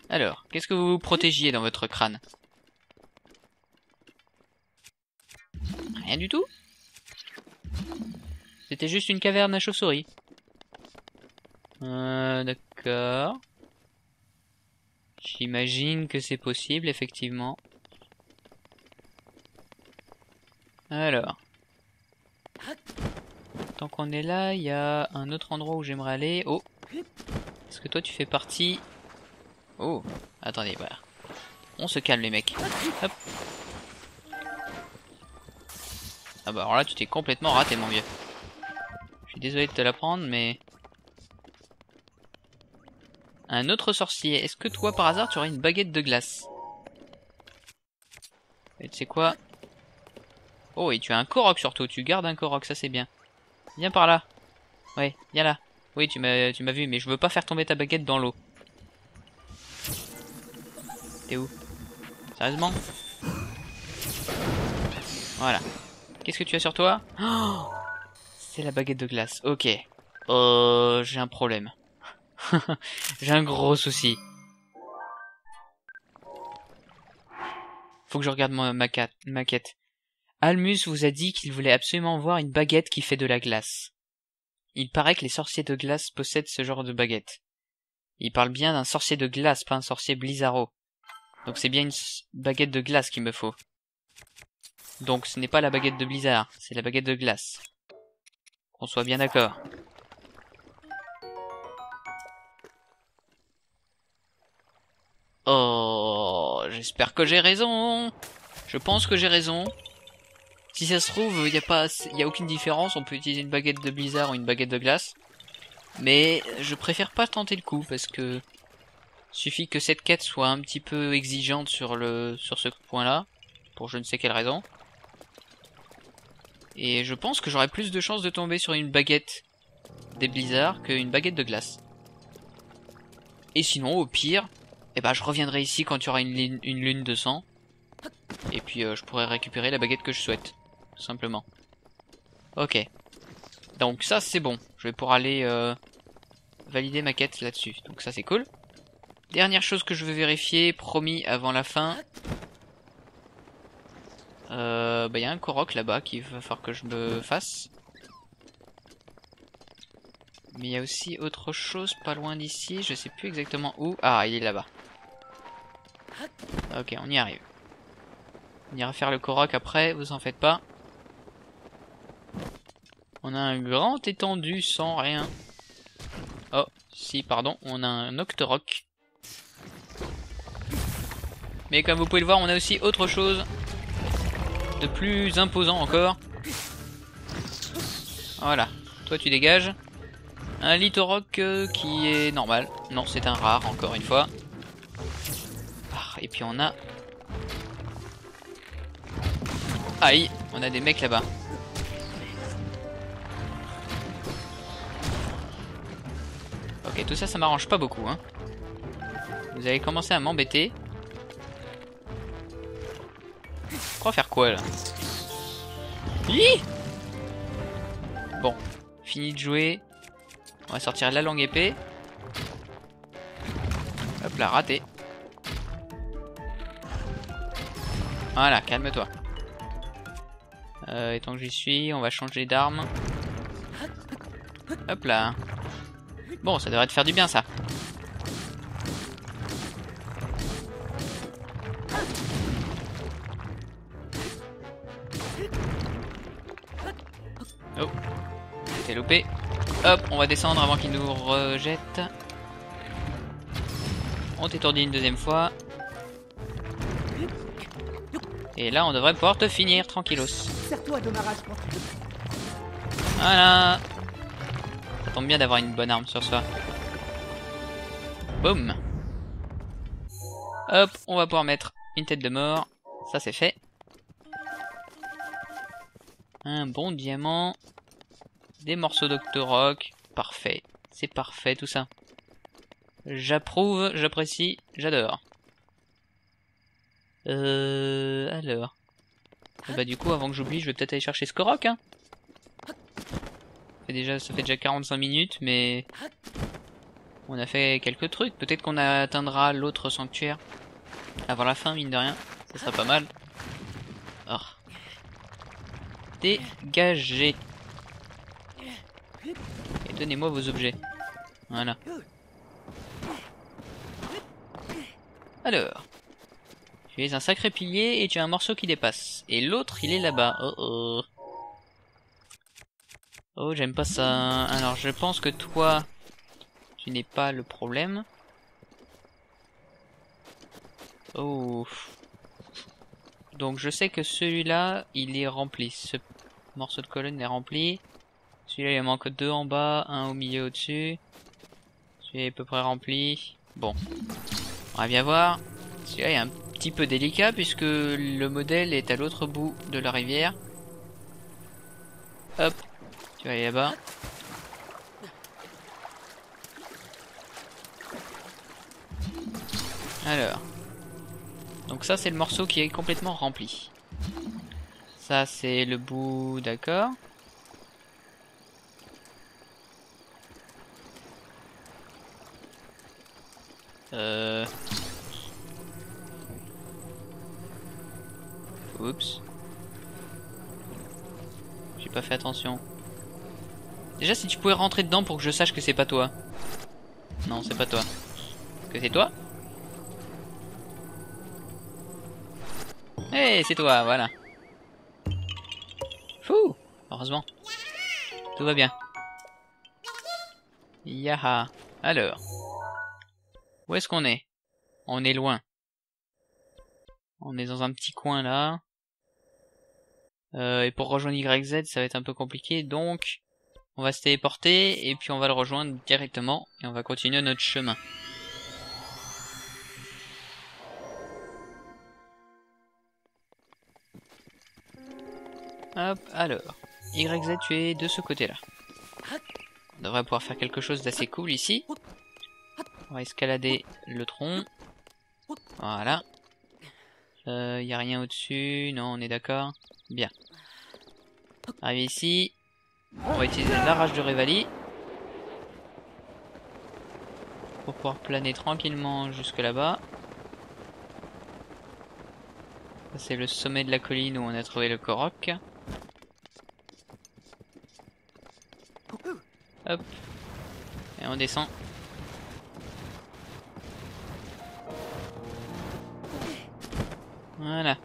Alors, qu'est-ce que vous protégiez dans votre crâne? Rien du tout? C'était juste une caverne à chauve-souris. Euh, d'accord. J'imagine que c'est possible, effectivement. Alors. Tant qu'on est là, il y a un autre endroit où j'aimerais aller. Oh Est-ce que toi tu fais partie... Oh Attendez, voilà. On se calme les mecs. Ah bah alors là tu t'es complètement raté mon vieux. Je suis désolé de te l'apprendre mais... Un autre sorcier. Est-ce que toi par hasard tu aurais une baguette de glace? Et tu sais quoi? Oh et tu as un Korok surtout, tu gardes un Korok, ça c'est bien. Viens par là. Ouais, viens là. Oui, tu m'as tu m'as vu, mais je veux pas faire tomber ta baguette dans l'eau. T'es où Sérieusement Voilà. Qu'est-ce que tu as sur toi oh C'est la baguette de glace. Ok. Euh, j'ai un problème. [LAUGHS] j'ai un gros souci. Faut que je regarde ma maquette. Almus vous a dit qu'il voulait absolument voir une baguette qui fait de la glace. Il paraît que les sorciers de glace possèdent ce genre de baguette. Il parle bien d'un sorcier de glace, pas un sorcier blizzaro. Donc c'est bien une baguette de glace qu'il me faut. Donc ce n'est pas la baguette de blizzard, c'est la baguette de glace. Qu'on soit bien d'accord. Oh, j'espère que j'ai raison. Je pense que j'ai raison. Si ça se trouve, il n'y a a aucune différence. On peut utiliser une baguette de blizzard ou une baguette de glace. Mais je préfère pas tenter le coup parce que suffit que cette quête soit un petit peu exigeante sur le ce point-là pour je ne sais quelle raison. Et je pense que j'aurais plus de chances de tomber sur une baguette des blizzards qu'une baguette de glace. Et sinon, au pire, eh ben, je reviendrai ici quand il y aura une, une lune de sang. Et puis euh, je pourrai récupérer la baguette que je souhaite simplement. Ok. Donc ça c'est bon. Je vais pouvoir aller euh, valider ma quête là-dessus. Donc ça c'est cool. Dernière chose que je veux vérifier, promis avant la fin. Euh, bah y a un Korok là-bas qu'il va falloir que je me fasse. Mais il y a aussi autre chose pas loin d'ici, je sais plus exactement où. Ah, il est là-bas. Ok, on y arrive. On ira faire le Korok après, vous en faites pas. On a un grand étendu sans rien. Oh, si, pardon, on a un Octorok. Mais comme vous pouvez le voir, on a aussi autre chose de plus imposant encore. Voilà, toi tu dégages. Un Litorok euh, qui est normal. Non, c'est un rare, encore une fois. Ah, et puis on a... Aïe, on a des mecs là-bas. Ok, tout ça, ça m'arrange pas beaucoup. Hein. Vous avez commencé à m'embêter. Faire quoi là Bon, fini de jouer. On va sortir la langue épée. Hop là, raté. Voilà, calme-toi. Euh, et tant que j'y suis, on va changer d'arme. Hop là. Bon, ça devrait te faire du bien, ça. Hop, on va descendre avant qu'il nous rejette. On t'étourdit une deuxième fois. Et là, on devrait pouvoir te finir tranquillos. Voilà tombe bien d'avoir une bonne arme sur soi. Boum Hop, on va pouvoir mettre une tête de mort. Ça c'est fait. Un bon diamant. Des morceaux d'Octorok. Parfait. C'est parfait tout ça. J'approuve, j'apprécie, j'adore. Euh... Alors. bah du coup, avant que j'oublie, je vais peut-être aller chercher Skorok, hein fait déjà, ça fait déjà 45 minutes, mais on a fait quelques trucs. Peut-être qu'on atteindra l'autre sanctuaire avant la fin, mine de rien. Ça serait pas mal. Oh. Dégagez. Et donnez-moi vos objets. Voilà. Alors. Tu es un sacré pilier et tu as un morceau qui dépasse. Et l'autre, il est là-bas. Oh oh. Oh, j'aime pas ça. Alors, je pense que toi, tu n'es pas le problème. Oh. Donc, je sais que celui-là, il est rempli. Ce morceau de colonne est rempli. Celui-là, il manque deux en bas, un au milieu au-dessus. Celui-là est à peu près rempli. Bon. On va bien voir. Celui-là est un petit peu délicat puisque le modèle est à l'autre bout de la rivière. Hop. Tu vas aller là-bas. Alors. Donc ça c'est le morceau qui est complètement rempli. Ça c'est le bout, d'accord. Euh... Oups. J'ai pas fait attention. Déjà si tu pouvais rentrer dedans pour que je sache que c'est pas toi. Non, c'est pas toi. Que c'est toi? Eh, c'est toi, voilà. Fou Heureusement. Tout va bien. Yaha. Alors. Où est-ce qu'on est? On est loin. On est dans un petit coin là. Euh, et pour rejoindre YZ, ça va être un peu compliqué, donc on va se téléporter et puis on va le rejoindre directement et on va continuer notre chemin. Hop, alors. YZ, tu es de ce côté-là. On devrait pouvoir faire quelque chose d'assez cool ici. On va escalader le tronc. Voilà. Il euh, n'y a rien au-dessus. Non, on est d'accord. Bien. Arrivé ici. On va utiliser l'arrache de Revali. Pour pouvoir planer tranquillement jusque là-bas. C'est le sommet de la colline où on a trouvé le Korok. Hop. Et on descend. Voilà.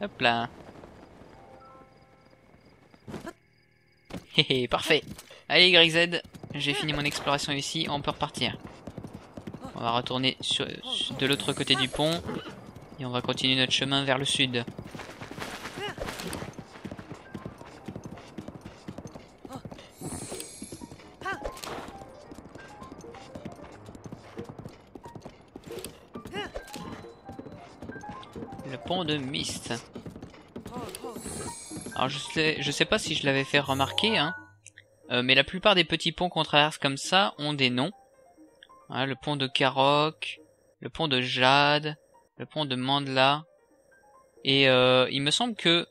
Hop là. Hé parfait. Allez YZ, j'ai fini mon exploration ici, on peut repartir. On va retourner sur, de l'autre côté du pont. Et on va continuer notre chemin vers le sud. De Mist. Alors je sais, je sais pas si je l'avais fait remarquer, hein, euh, mais la plupart des petits ponts qu'on traverse comme ça ont des noms. le pont de Karok, le pont de Jade, le pont de Mandla, et euh, il me semble que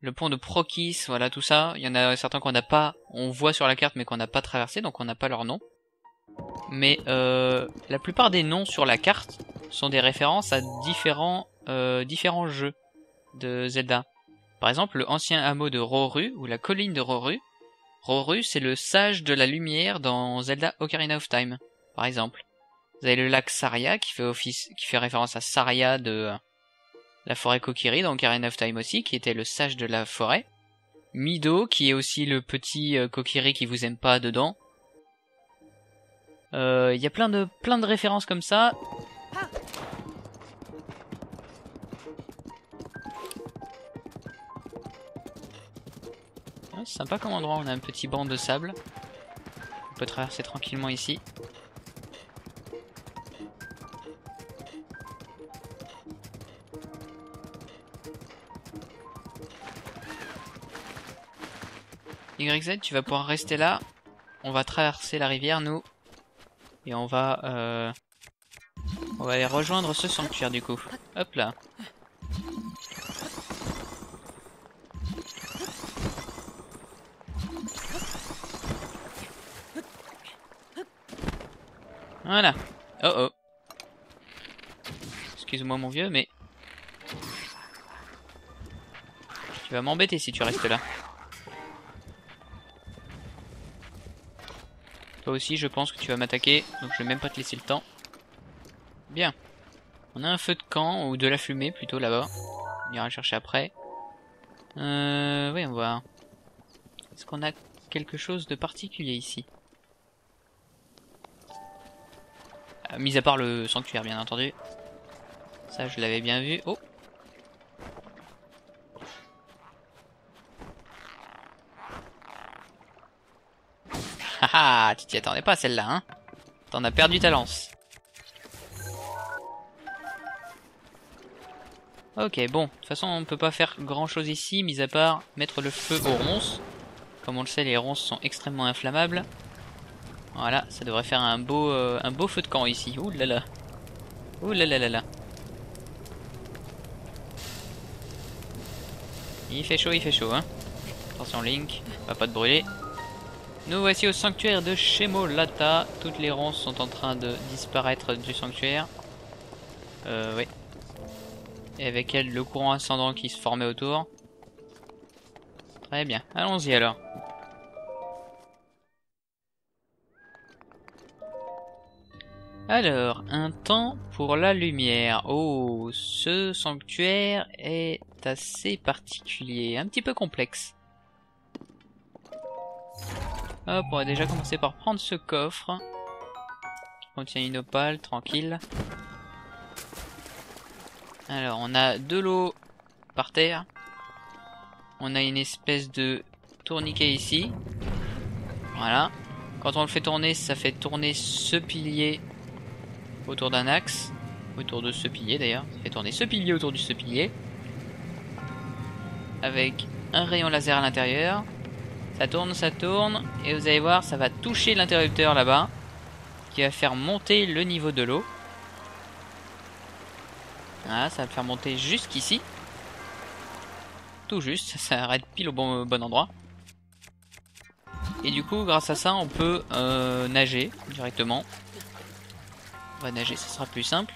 le pont de Prokis, voilà tout ça, il y en a certains qu'on n'a pas, on voit sur la carte mais qu'on n'a pas traversé, donc on n'a pas leur nom. Mais euh, la plupart des noms sur la carte sont des références à différents euh, différents jeux de Zelda. Par exemple, le ancien hameau de Roru, ou la colline de Roru. Roru, c'est le sage de la lumière dans Zelda Ocarina of Time, par exemple. Vous avez le lac Saria, qui fait office, qui fait référence à Saria de euh, la forêt Kokiri dans Ocarina of Time aussi, qui était le sage de la forêt. Mido, qui est aussi le petit euh, Kokiri qui vous aime pas dedans. Il y a plein de, plein de références comme ça. Sympa comme endroit, on a un petit banc de sable. On peut traverser tranquillement ici. YZ, tu vas pouvoir rester là. On va traverser la rivière, nous. Et on va... Euh... On va aller rejoindre ce sanctuaire, du coup. Hop là. Voilà. Oh oh. Excuse-moi mon vieux, mais... Tu vas m'embêter si tu restes là. Toi aussi, je pense que tu vas m'attaquer, donc je vais même pas te laisser le temps. Bien. On a un feu de camp, ou de la fumée plutôt là-bas. On ira chercher après. Euh, oui, on. Est-ce qu'on a quelque chose de particulier ici? Mis à part le sanctuaire, bien entendu. Ça, je l'avais bien vu. Oh Ah tu t'y attendais pas celle-là, hein T'en as perdu ta lance. Ok, bon, de toute façon on peut pas faire grand chose ici, mis à part mettre le feu aux ronces. Comme on le sait, les ronces sont extrêmement inflammables. Voilà, ça devrait faire un beau, euh, un beau feu de camp ici. Ouh là là. Ouh là là là là. Il fait chaud, il fait chaud, hein. Attention Link, va pas te brûler. Nous voici au sanctuaire de Shemolata. Toutes les ronces sont en train de disparaître du sanctuaire. Euh, oui. Et avec elle, le courant ascendant qui se formait autour. Très bien. Allons-y alors. Alors, un temps pour la lumière. Oh, ce sanctuaire est assez particulier, un petit peu complexe. Hop, on va déjà commencer par prendre ce coffre. Contient une opale, tranquille. Alors, on a de l'eau par terre. On a une espèce de tourniquet ici. Voilà. Quand on le fait tourner, ça fait tourner ce pilier autour d'un axe. Autour de ce pilier d'ailleurs. Ça fait tourner ce pilier autour de ce pilier. Avec un rayon laser à l'intérieur. Ça tourne, ça tourne. Et vous allez voir, ça va toucher l'interrupteur là-bas. Qui va faire monter le niveau de l'eau. Voilà, ça va le faire monter jusqu'ici. Tout juste, ça arrête pile au bon, bon endroit. Et du coup, grâce à ça, on peut euh, nager directement. On va nager, ça sera plus simple.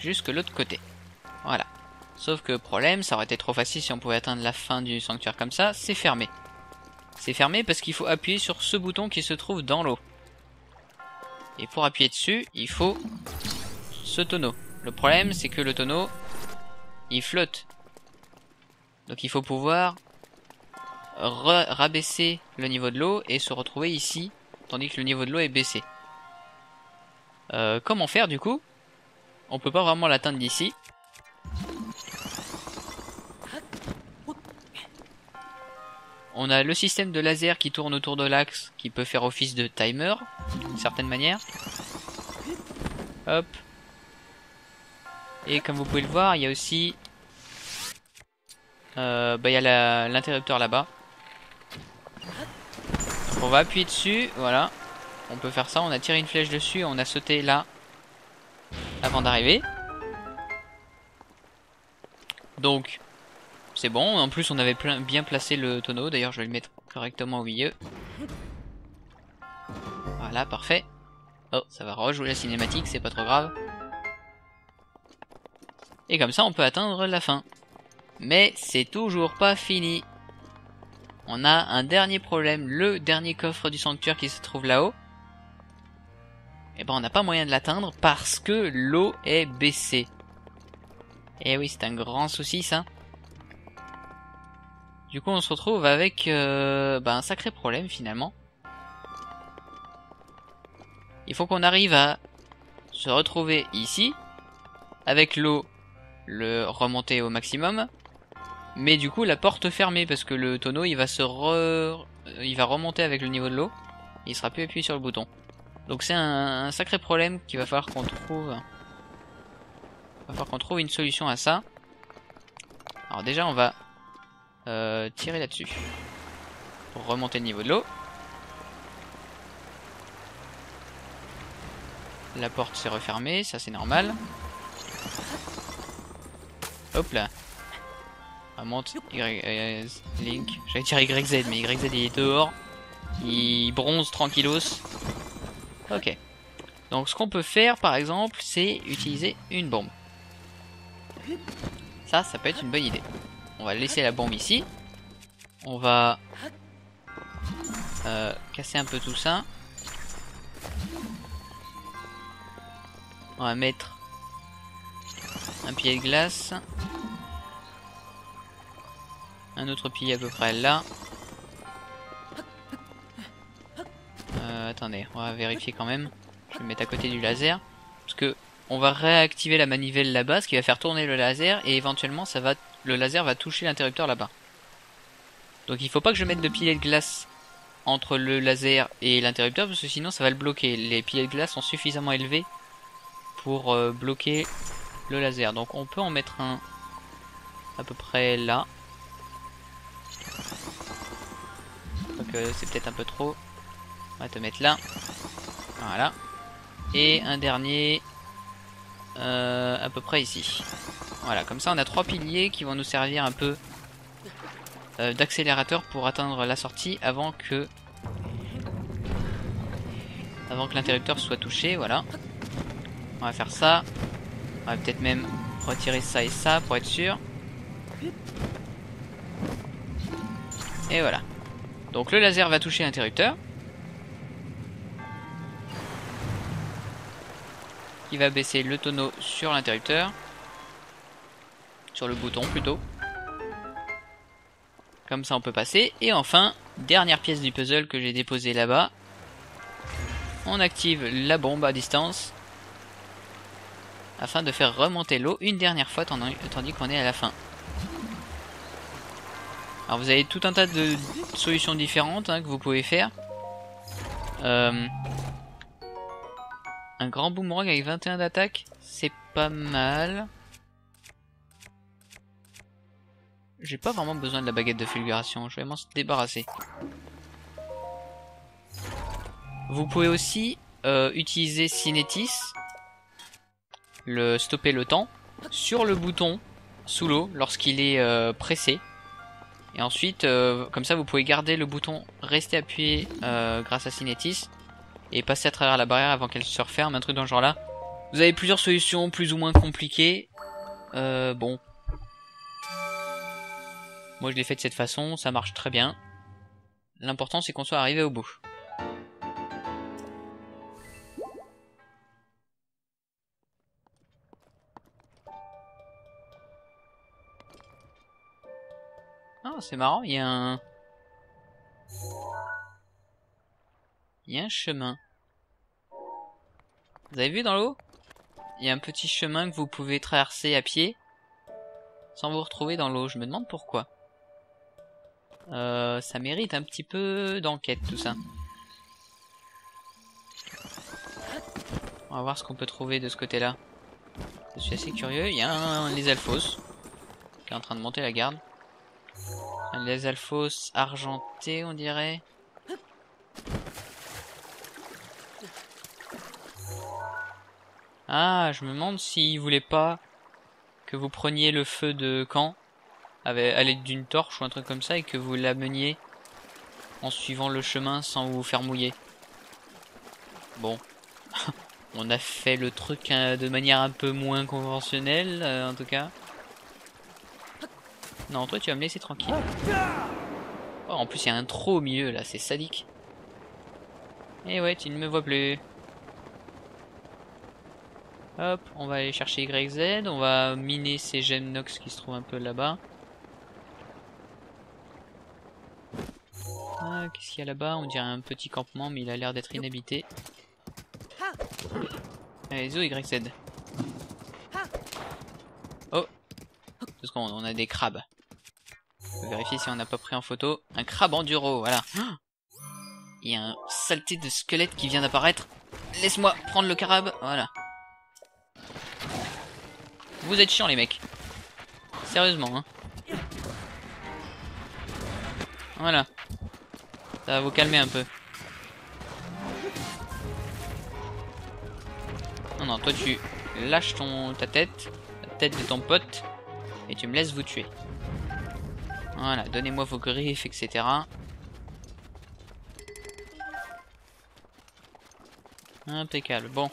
Jusque l'autre côté. Voilà. Sauf que problème, ça aurait été trop facile si on pouvait atteindre la fin du sanctuaire comme ça, c'est fermé. C'est fermé parce qu'il faut appuyer sur ce bouton qui se trouve dans l'eau. Et pour appuyer dessus, il faut ce tonneau. Le problème, c'est que le tonneau, il flotte. Donc il faut pouvoir rabaisser le niveau de l'eau et se retrouver ici, tandis que le niveau de l'eau est baissé. Euh, comment faire du coup? On peut pas vraiment l'atteindre d'ici. On a le système de laser qui tourne autour de l'axe, qui peut faire office de timer, d'une certaine manière. Hop. Et comme vous pouvez le voir, il y a aussi... Euh, bah, il y a l'interrupteur là-bas. On va appuyer dessus, voilà. On peut faire ça, on a tiré une flèche dessus, on a sauté là, avant d'arriver. Donc, c'est bon, en plus on avait bien placé le tonneau, d'ailleurs je vais le mettre correctement au milieu. Voilà, parfait. Oh, ça va rejouer la cinématique, c'est pas trop grave. Et comme ça on peut atteindre la fin. Mais c'est toujours pas fini. On a un dernier problème, le dernier coffre du sanctuaire qui se trouve là-haut. Et eh ben on n'a pas moyen de l'atteindre parce que l'eau est baissée. Et eh oui, c'est un grand souci ça. Du coup, on se retrouve avec euh, bah, un sacré problème finalement. Il faut qu'on arrive à se retrouver ici, avec l'eau, le remonter au maximum, mais du coup la porte fermée parce que le tonneau il va se il va remonter avec le niveau de l'eau, il sera plus appuyé sur le bouton. Donc c'est un, sacré problème qu'il va falloir qu'on trouve. Il va falloir qu'on trouve une solution à ça. Alors déjà on va euh, tirer là-dessus. Pour remonter le niveau de l'eau. La porte s'est refermée, ça c'est normal. Hop là. On monte y, euh, Link. J'allais dire YZ, mais YZ il est dehors. Il bronze tranquillos. Ok. Donc ce qu'on peut faire par exemple, c'est utiliser une bombe. Ça, ça peut être une bonne idée. On va laisser la bombe ici. On va euh, casser un peu tout ça. On va mettre un pied de glace. Un autre pied à peu près là. Euh, attendez, on va vérifier quand même. Je vais le mettre à côté du laser. Parce que on va réactiver la manivelle là-bas, ce qui va faire tourner le laser. Et éventuellement, ça va, le laser va toucher l'interrupteur là-bas. Donc il faut pas que je mette de piliers de glace entre le laser et l'interrupteur, parce que sinon ça va le bloquer. Les piliers de glace sont suffisamment élevés pour euh, bloquer le laser. Donc on peut en mettre un à peu près là. que c'est peut-être un peu trop. On va te mettre là. Voilà. Et un dernier euh, à peu près ici. Voilà, comme ça on a trois piliers qui vont nous servir un peu euh, d'accélérateur pour atteindre la sortie avant que avant que l'interrupteur soit touché, voilà. On va faire ça. On va peut-être même retirer ça et ça pour être sûr. Et voilà. Donc le laser va toucher l'interrupteur. Qui va baisser le tonneau sur l'interrupteur. Sur le bouton plutôt. Comme ça on peut passer. Et enfin, dernière pièce du puzzle que j'ai déposée là-bas. On active la bombe à distance. Afin de faire remonter l'eau une dernière fois tandis qu'on est à la fin. Alors vous avez tout un tas de solutions différentes hein, que vous pouvez faire. Euh, un grand boomerang avec 21 d'attaque, c'est pas mal. J'ai pas vraiment besoin de la baguette de fulguration, je vais m'en débarrasser. Vous pouvez aussi euh, utiliser Cinetis, le stopper le temps, sur le bouton sous l'eau lorsqu'il est euh, pressé. Et ensuite, euh, comme ça, vous pouvez garder le bouton rester appuyé grâce à Cinetis et passer à travers la barrière avant qu'elle se referme, un truc dans ce genre là. Vous avez plusieurs solutions plus ou moins compliquées. bon, moi je l'ai fait de cette façon, ça marche très bien. L'important c'est qu'on soit arrivé au bout. Ah c'est marrant, il y a un... Il y a un chemin. Vous avez vu dans l'eau? Il y a un petit chemin que vous pouvez traverser à pied sans vous retrouver dans l'eau. Je me demande pourquoi. Euh, ça mérite un petit peu d'enquête tout ça. On va voir ce qu'on peut trouver de ce côté-là. Je suis assez curieux. Il y a un, les alphos qui est en train de monter la garde. Les alphos argenté, on dirait. Ah, je me demande s'il voulait pas que vous preniez le feu de camp à l'aide d'une torche ou un truc comme ça et que vous l'ameniez en suivant le chemin sans vous faire mouiller. Bon. [LAUGHS] On a fait le truc hein, de manière un peu moins conventionnelle, euh, en tout cas. Non, toi tu vas me laisser tranquille. Oh, en plus il y a un trou au milieu là, c'est sadique. Eh ouais, tu ne me vois plus. Hop, on va aller chercher YZ, on va miner ces gemmes Nox qui se trouvent un peu là-bas. Ah, qu'est-ce qu'il y a là-bas? On dirait un petit campement, mais il a l'air d'être inhabité. Allez, zo YZ. Oh Deux secondes, on a des crabes. On va vérifier si on n'a pas pris en photo. Un crabe enduro, voilà. Il y a un saleté de squelette qui vient d'apparaître. Laisse-moi prendre le carabe, voilà. Vous êtes chiants les mecs. Sérieusement, hein. Voilà. Ça va vous calmer un peu. Non, non, toi tu lâches ton, ta tête, la tête de ton pote, et tu me laisses vous tuer. Voilà, donnez-moi vos griffes, etc. Impeccable. Bon.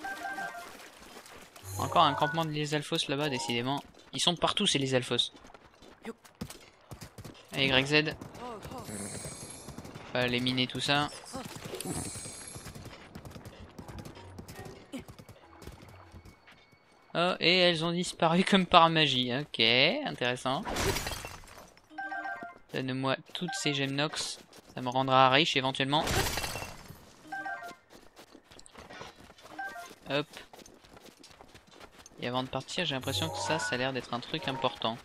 Encore un campement de les Alphos là-bas, décidément. Ils sont partout, c'est les Alphos. Allez, YZ. Va aller miner tout ça. Oh, et elles ont disparu [LAUGHS] comme par magie. Ok, intéressant. Donne-moi toutes ces gemnox. Ça me rendra riche éventuellement. Hop. Et avant de partir, j'ai l'impression que ça, ça a l'air d'être un truc important.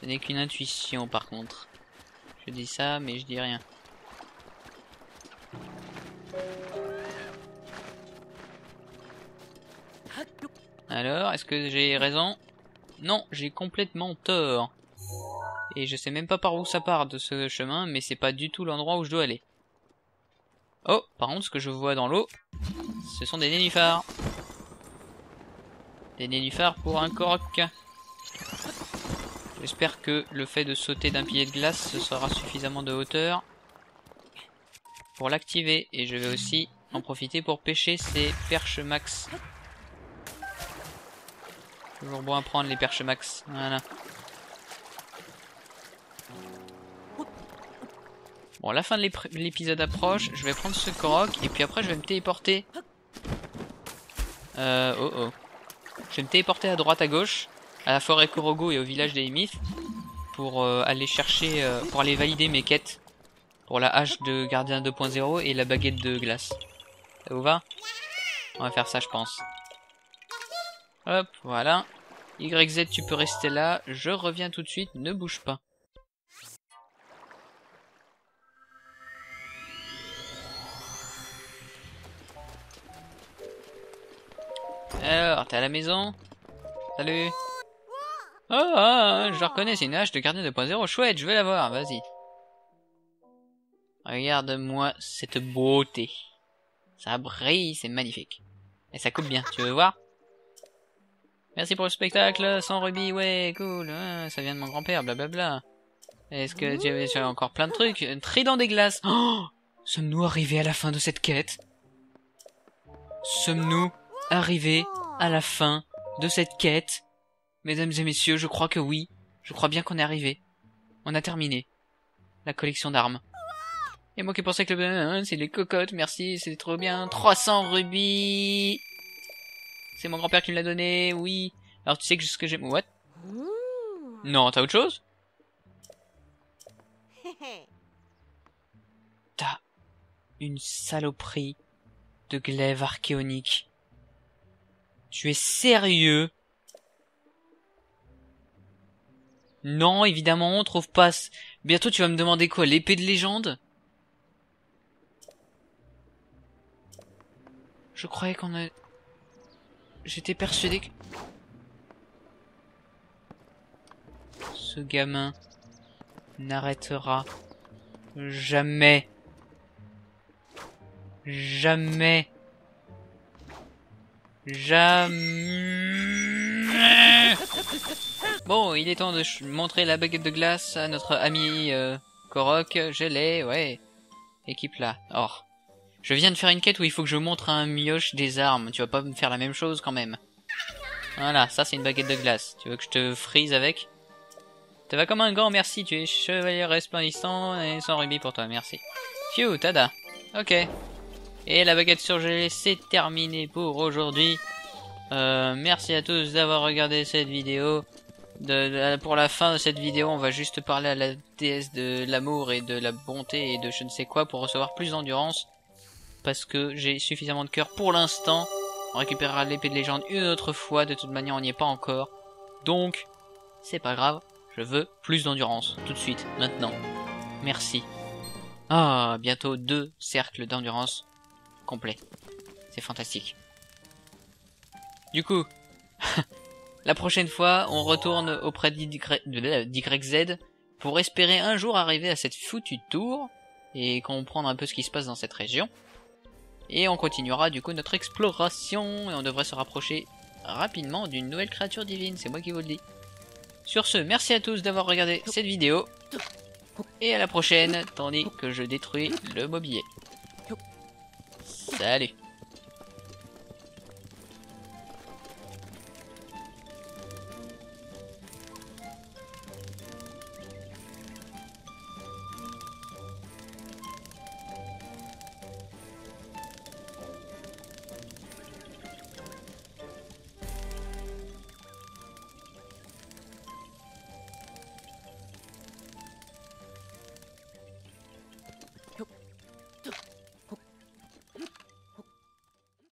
Ce n'est qu'une intuition par contre. Je dis ça, mais je dis rien. Alors, est-ce que j'ai raison? Non, j'ai complètement tort. Et je sais même pas par où ça part de ce chemin, mais c'est pas du tout l'endroit où je dois aller. Oh, par contre, ce que je vois dans l'eau, ce sont des nénuphars. Des nénuphars pour un corroc. J'espère que le fait de sauter d'un pilier de glace, ce sera suffisamment de hauteur pour l'activer. Et je vais aussi en profiter pour pêcher ces perches max. Toujours bon à prendre les perches max. Voilà. Bon, la fin de l'épisode approche. Je vais prendre ce croc et puis après je vais me téléporter. Euh, oh oh. Je vais me téléporter à droite à gauche, à la forêt Korogo et au village des Mythes pour euh, aller chercher, euh, pour aller valider mes quêtes pour la hache de gardien 2.0 et la baguette de glace. Ça vous va? On va faire ça, je pense. Hop, voilà. YZ, tu peux rester là. Je reviens tout de suite, ne bouge pas. Alors, t'es à la maison? Salut Oh, je reconnais, c'est une hache de gardien 2.0. Chouette, je vais la voir, vas-y. Regarde-moi cette beauté. Ça brille, c'est magnifique. Et ça coupe bien, tu veux voir? Merci pour le spectacle, sans rubis, ouais, cool. ça vient de mon grand-père, blablabla. Est-ce que tu avais encore plein de trucs? Un trident des glaces oh Sommes-nous arrivés à la fin de cette quête? Sommes-nous arrivés à la fin de cette quête Mesdames et messieurs, je crois que oui. Je crois bien qu'on est arrivé. On a terminé. La collection d'armes. Et moi qui pensais que le... C'est les cocottes, merci, c'est trop bien. 300 rubis C'est mon grand-père qui me l'a donné, oui. Alors tu sais que ce que j'aime... What? Non, t'as autre chose? T'as une saloperie de glaive archéonique. Tu es sérieux? Non, évidemment, on trouve pas... Bientôt tu vas me demander quoi L'épée de légende? Je croyais qu'on a... J'étais persuadé que... Ce gamin n'arrêtera jamais. Jamais. Jamais. Bon, il est temps de montrer la baguette de glace à notre ami euh, Korok. Je l'ai, ouais. Équipe là. Or. Je viens de faire une quête où il faut que je montre à un mioche des armes. Tu vas pas me faire la même chose quand même. Voilà, ça c'est une baguette de glace. Tu veux que je te frise avec? Ça va comme un grand merci. Tu es chevalier resplendissant et sans rubis pour toi, merci. Phew, tada. Ok. Et la baguette surgelée, c'est terminé pour aujourd'hui. Euh, merci à tous d'avoir regardé cette vidéo. De, pour la fin de cette vidéo, on va juste parler à la déesse de l'amour et de la bonté et de je ne sais quoi pour recevoir plus d'endurance parce que j'ai suffisamment de cœur pour l'instant. On récupérera l'épée de légende une autre fois, de toute manière on n'y est pas encore. Donc, c'est pas grave, je veux plus d'endurance, tout de suite, maintenant. Merci. Ah, bientôt deux cercles d'endurance C'est fantastique. Du coup, [LAUGHS] la prochaine fois, on retourne auprès d'YZ pour espérer un jour arriver à cette foutue tour et comprendre un peu ce qui se passe dans cette région. Et on continuera du coup notre exploration et on devrait se rapprocher rapidement d'une nouvelle créature divine, c'est moi qui vous le dis. Sur ce, merci à tous d'avoir regardé cette vidéo. Et à la prochaine, tandis que je détruis le mobilier. Salut